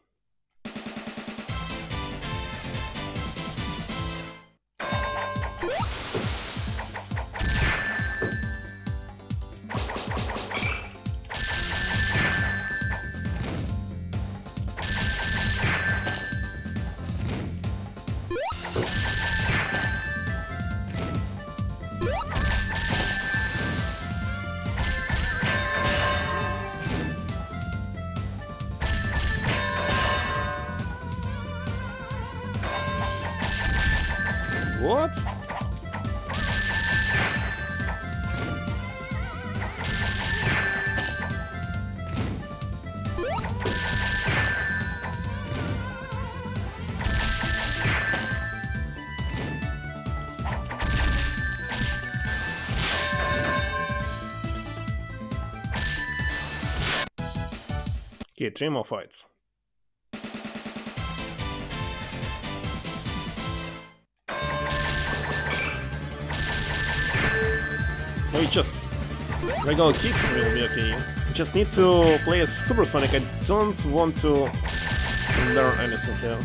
Three more fights. We just regular kicks will be okay. Just need to play a Super Sonic. I don't want to learn anything here.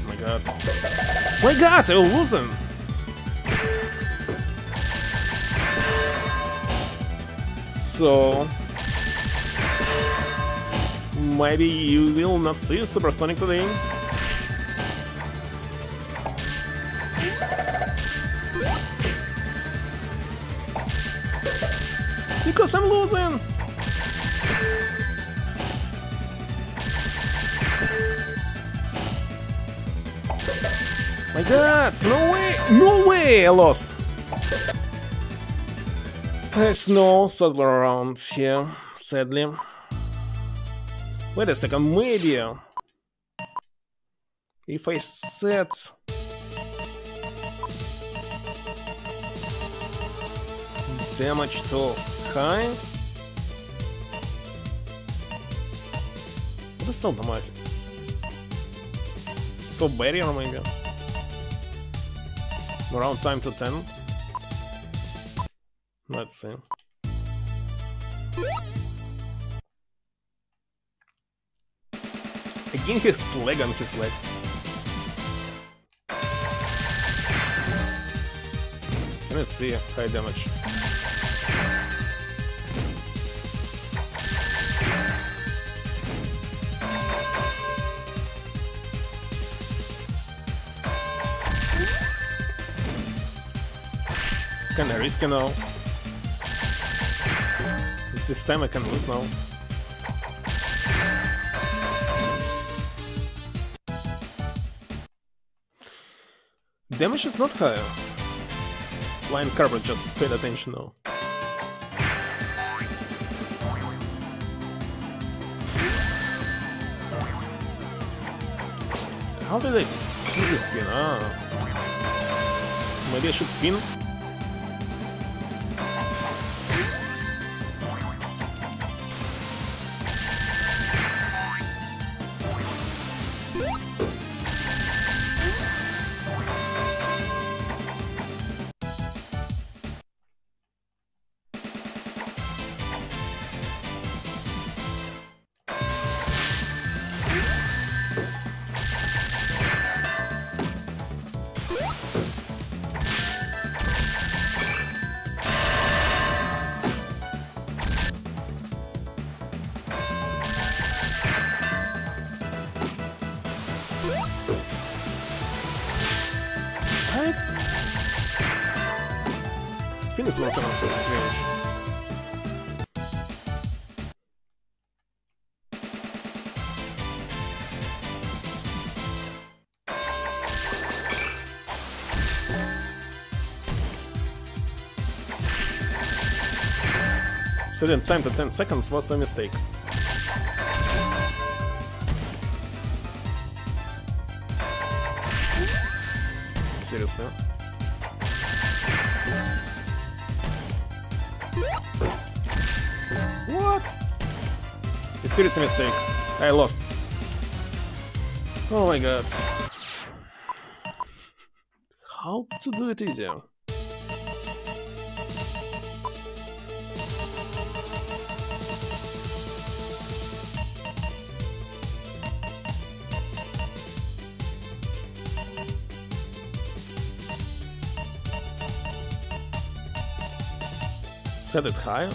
Oh my god. Oh My god, I will lose him! So... Maybe you will not see Super Sonic today. Because I'm losing! My god, no way! No way I lost! There's no saddler around here, sadly. Wait a second, maybe... If I set... Damage to high... What is automatic? To barrier maybe? Around time to 10? Let's see. Again his leg on his legs. Let's see high damage? It's kinda risky now. It's This time I can lose now. Damage is not higher. Flying Carpet just paid attention now. How did I do this spin? Ah. Maybe I should spin? Setting time to 10 seconds was a mistake. Seriously? What? A serious mistake. I lost. Oh my god. How to do it easier? Set it higher?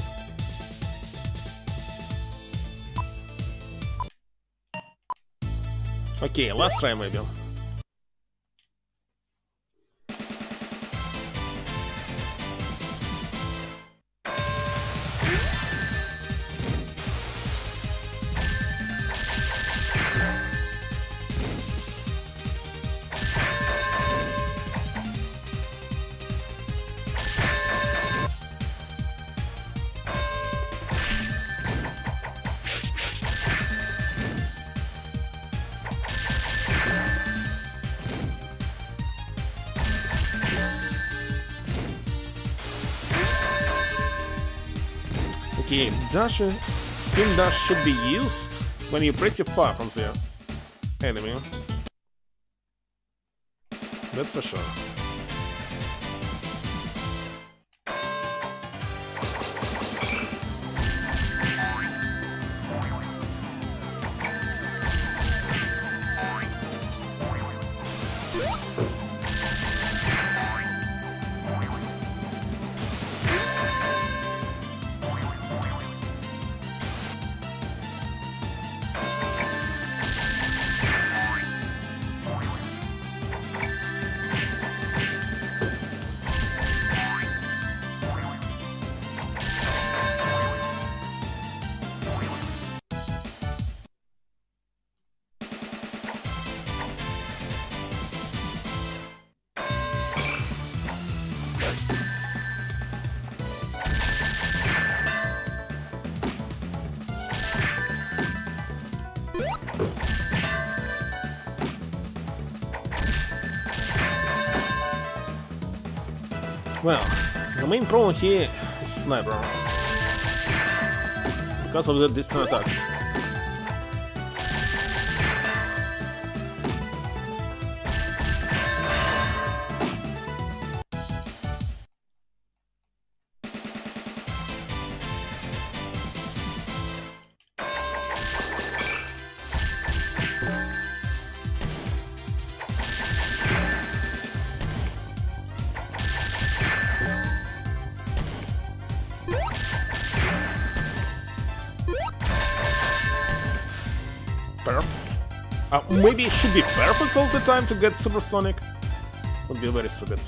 Okay, last try maybe. Okay, dash is, spin dash should be used when you're pretty far from the enemy. That's for sure. Main problem sniper. Because of the distant attacks. Maybe it should be perfect all the time to get Super Sonic. Would be very stupid.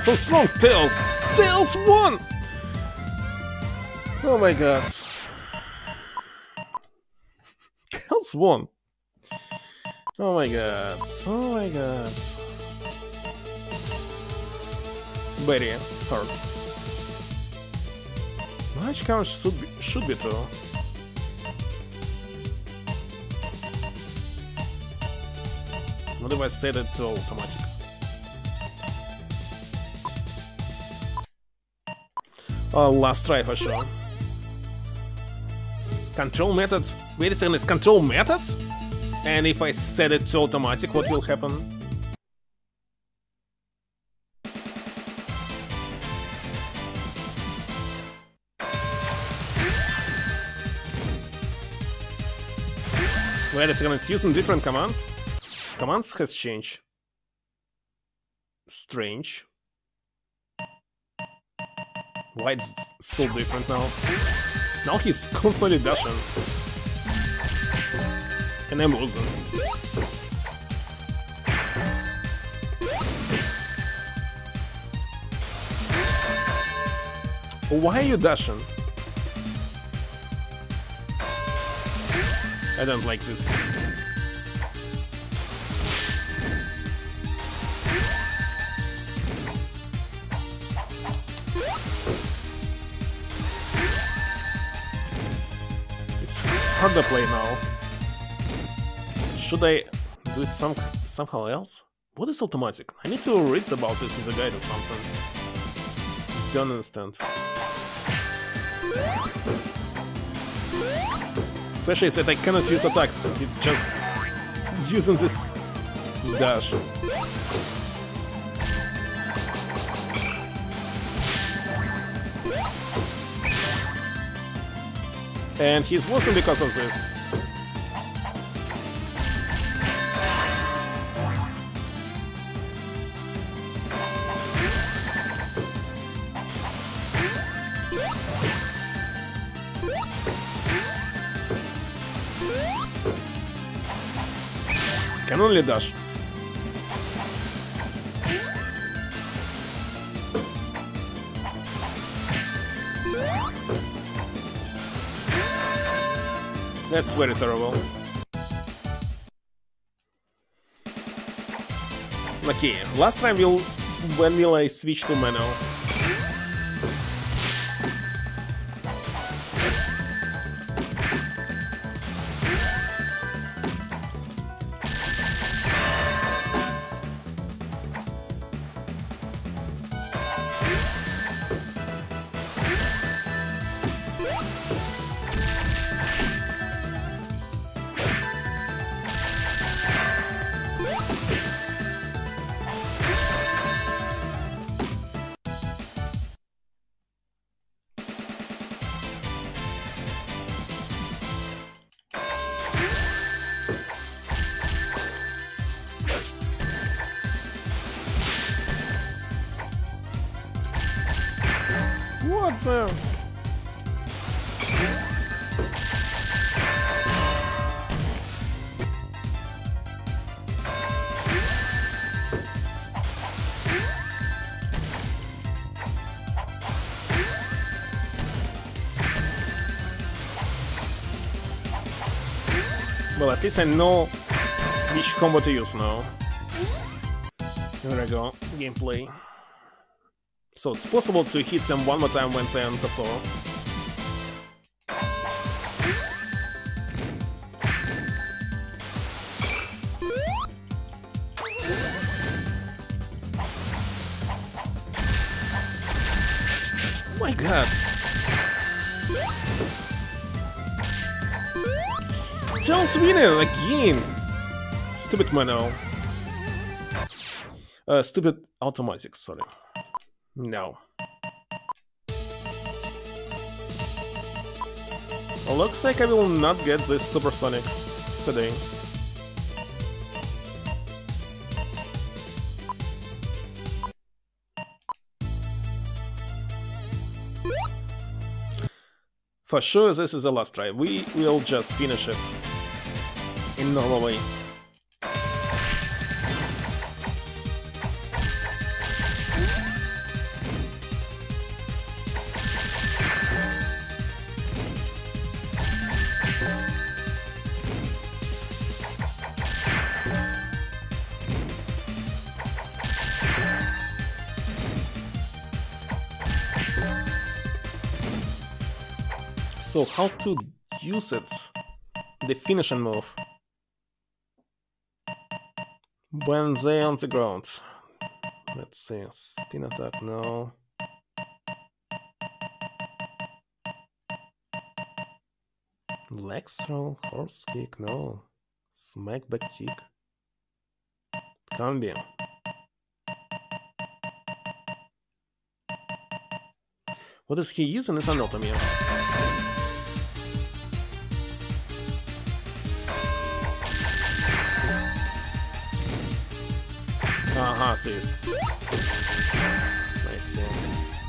So strong, Tails? Tails won! Oh my god. Tails won. Oh my god. Oh my god. Very hard. Match count should be, should be if I set it to automatic? Oh, last try for sure. Control methods? Wait a second, it's control methods? And if I set it to automatic, what will happen? Wait a second, it's using different commands? Commands has changed. Strange. Why it's so different now? Now he's constantly dashing. And I'm losing. Why are you dashing? I don't like this. Hard to play now. Should I do it some somehow else? What is automatic? I need to read about this in the guide or something. Don't understand. Especially that I cannot use attacks. It's just using this dash. And he's losing because of this. Can only dash. That's very terrible. Okay, last time we'll when will I switch to manual? At least know which combo to use now. Here I go, gameplay. So it's possible to hit them one more time when they're on the floor. Stupid Mano. Uh, stupid automatic, sorry. No. Looks like I will not get this Super Sonic today. For sure this is the last try. We will just finish it in normal way. How to use it? The finishing move. When they on the ground. Let's see, spin attack, no. Leg throw, horse kick, no. Smack back kick. Can be. What is he using is anatomy. Aha, sis. I see.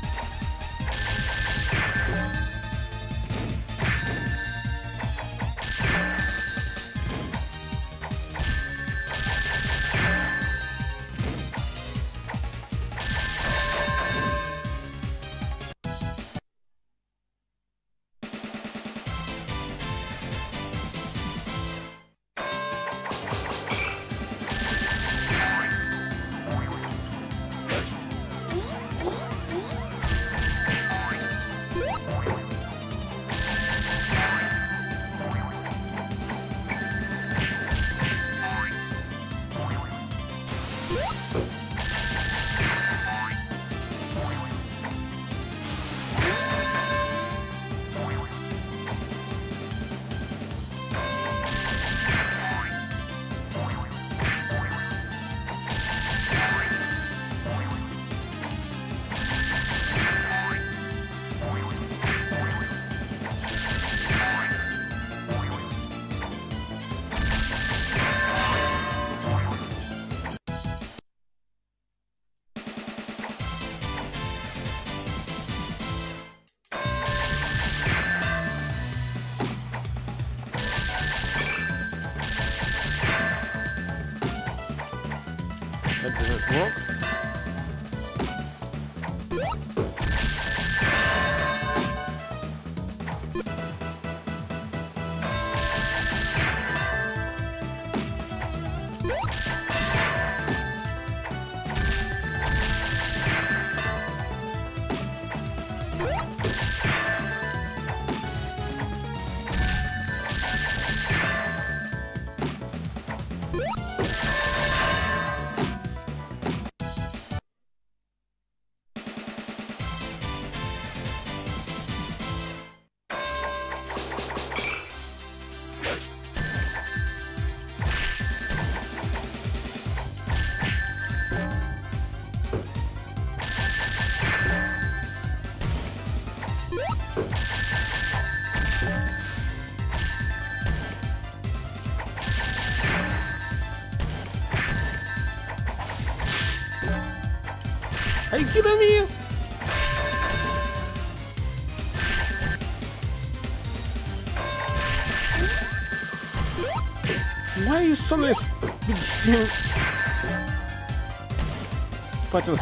Kidding me? Why are you suddenly begin fighting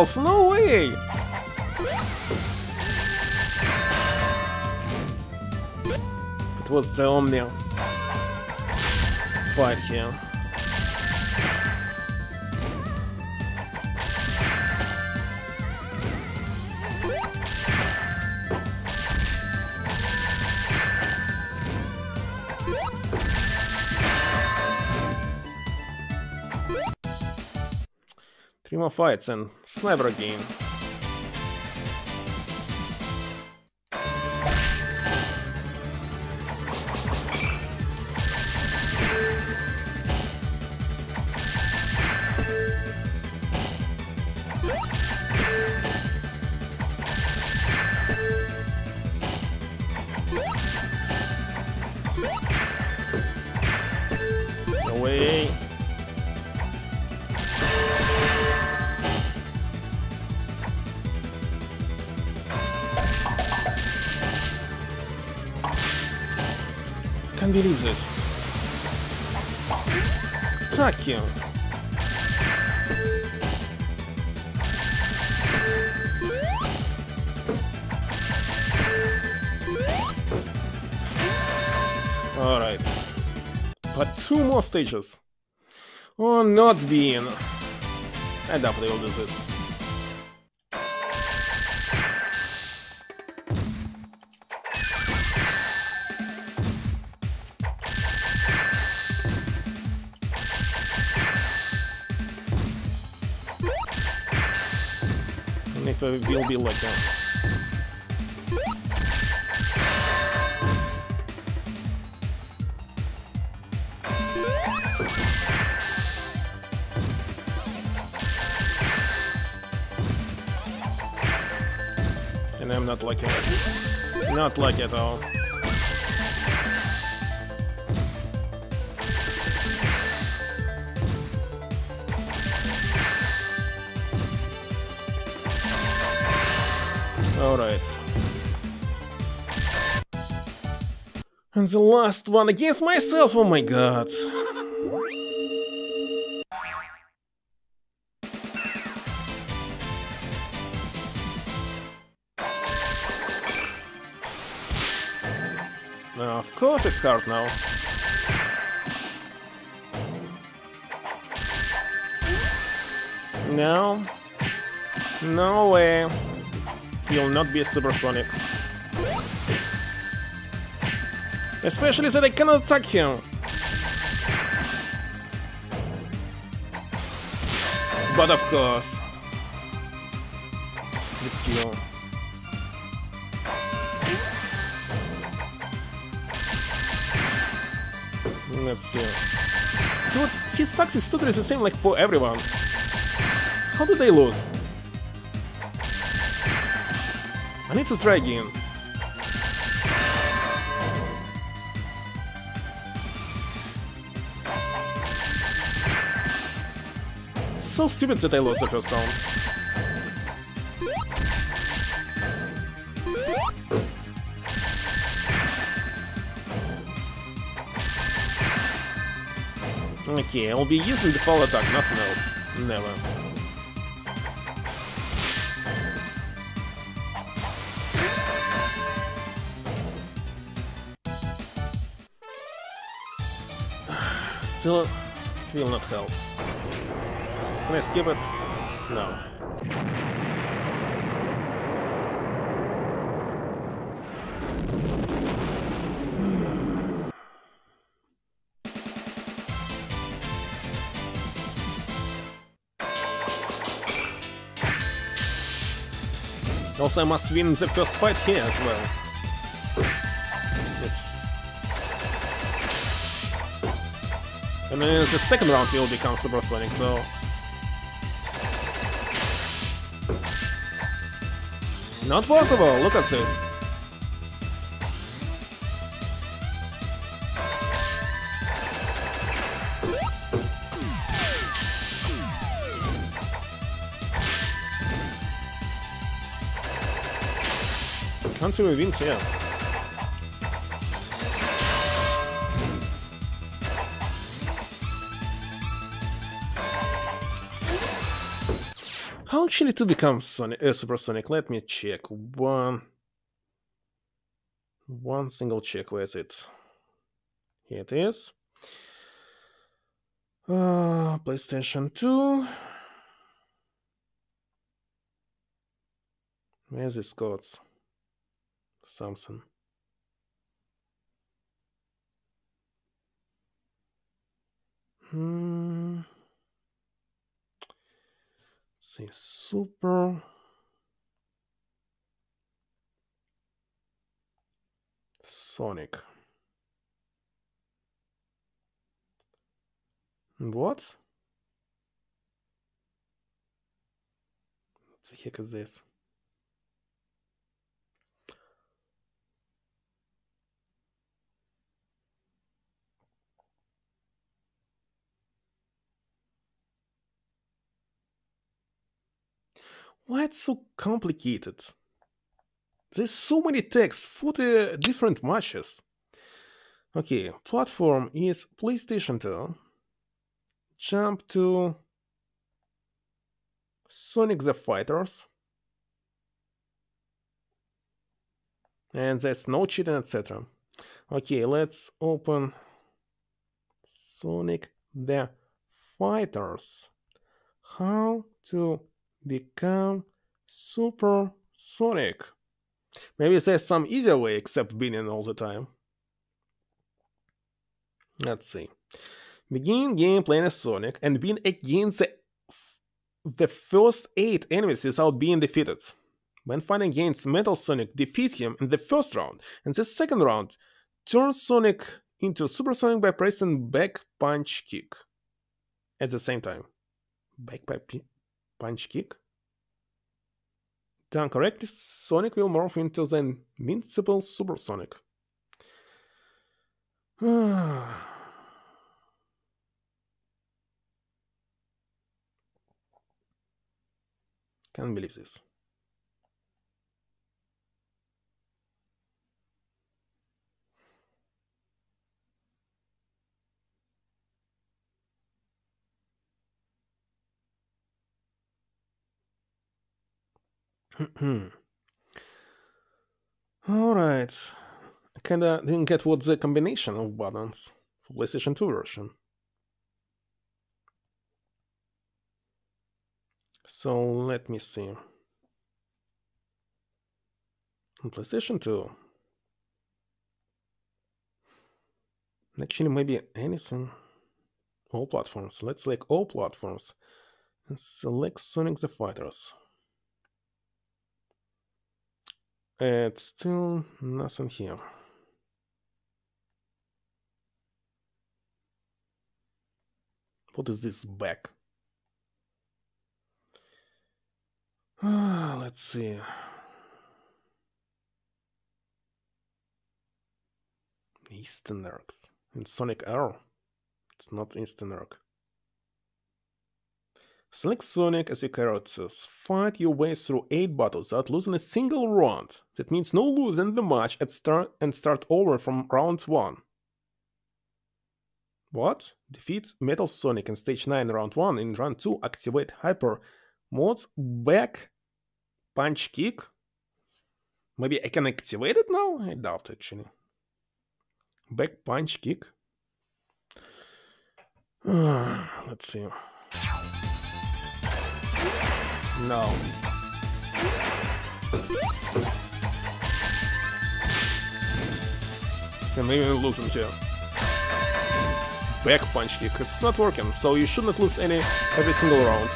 Tails, no way! It was the Omni. Fight here. Three more fights and Sniper again. Stages. Oh, not being. I definitely will do this. If I will be. Not lucky. Not lucky at all. Alright. And the last one against myself, oh my god. Now, of course it's hard now. No. No way. You'll not be a Super Sonic. Especially that I cannot attack him. But of course. Let's. Dude, his stacks is totally the same like for everyone. How did they lose? I need to try again. So stupid that I lost the first round. Okay, I'll be using the fall attack, nothing else. Never. Still, it will not help. Can I skip it? No. I must win the first fight here as well. It's... And then in the second round he will become Super Sonic, so... Not possible, look at this. See we here. How actually to become Sonic, uh, Super Sonic? Let me check. One, one single check. Where is it? Here it is. Uh, PlayStation 2. Where's this codes? Samson. Hmm. Let's see, super. Sonic. What? What the heck is this? Why it's so complicated? There's so many texts for the different matches. Okay, platform is PlayStation 2. Jump to Sonic the Fighters. And that's no cheating, etc. Okay, let's open Sonic the Fighters. How to become Super Sonic. Maybe there's some easier way except winning all the time. Let's see. Begin game playing as Sonic and win against the, the first 8 enemies without being defeated. When fighting against Metal Sonic, defeat him in the first round. In the second round, turn Sonic into Super Sonic by pressing back punch kick at the same time. Back punch kick? Done correctly, Sonic will morph into the invincible Super Sonic. Can't believe this. Alright. I kinda didn't get what's the combination of buttons for PlayStation 2 version. So let me see. PlayStation 2. Actually, maybe anything. All platforms. Let's select all platforms and select Sonic the Fighters. It's still nothing here. What is this back? Ah, let's see. Eastern Arcs. In Sonic Arrow. It's not Eastern Arc. Select Sonic as your characters. Fight your way through 8 battles without losing a single round. That means no losing the match at start and start over from round 1. What? Defeat Metal Sonic in stage 9 round 1 in round 2 activate Hyper Mode's back punch kick? Maybe I can activate it now? I doubt actually. Back punch kick? Let's see. No. And maybe we lose him here. Back punch kick. It's not working, so you should not lose any every single round.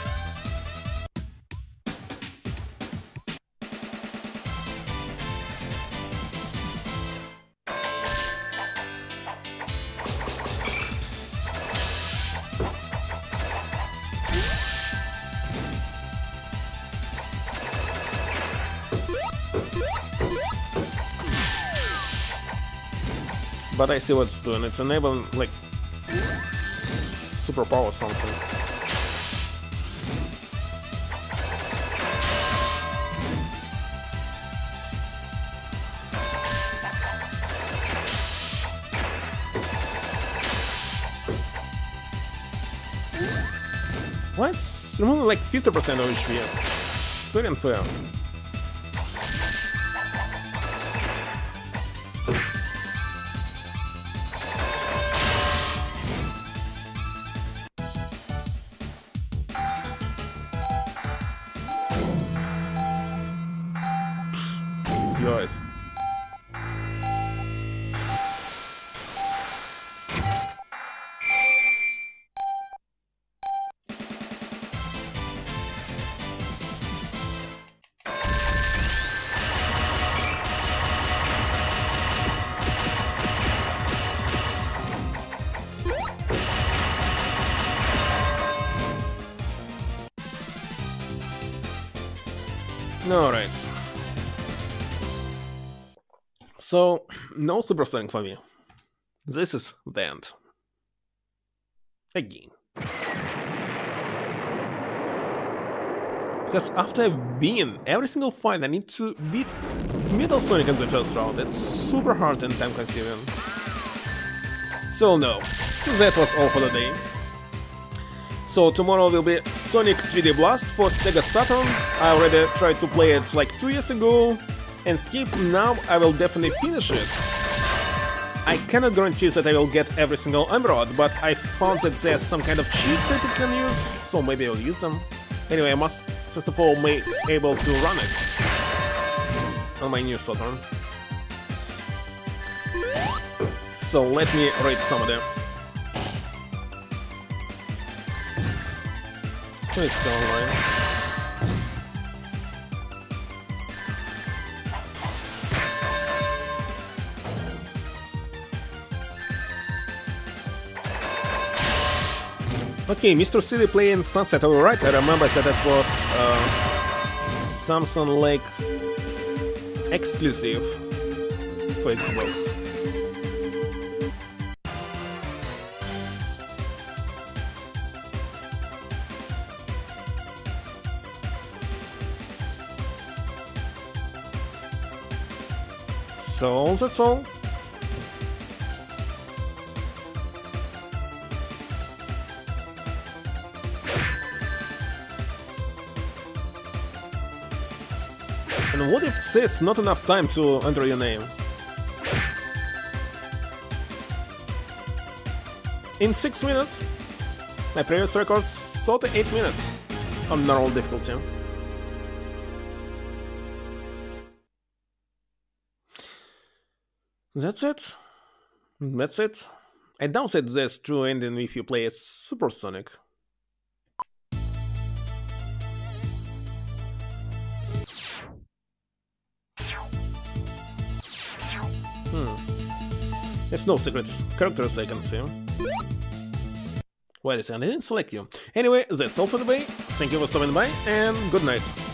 I see what it's doing. It's enabling, like, superpower something. Why it's removing like 50% of HP? It's very unfair. So, no Super Sonic for me. This is the end. Again. Because after I've been every single fight, I need to beat Metal Sonic in the first round. It's super hard and time consuming. So no, that was all for the day. So tomorrow will be Sonic 3D Blast for Sega Saturn. I already tried to play it like two years ago, and skip now I will definitely finish it. I cannot guarantee that I will get every single emerald, but I found that there's some kind of cheats that you can use, so maybe I'll use them. Anyway, I must first of all make able to run it on my new Saturn. So let me rate some of them. It's still online. Okay, Mr. City playing Sunset, alright, I remember that was uh, Samsung like exclusive for Xbox. So that's all. And what if it says not enough time to enter your name? In 6 minutes? My previous record 38 minutes on normal difficulty. That's it. That's it. I doubt that there's true ending if you play as Super Sonic. There's no secret characters I can see. Wait a second, I didn't select you. Anyway, that's all for the. Thank you for stopping by, and good night.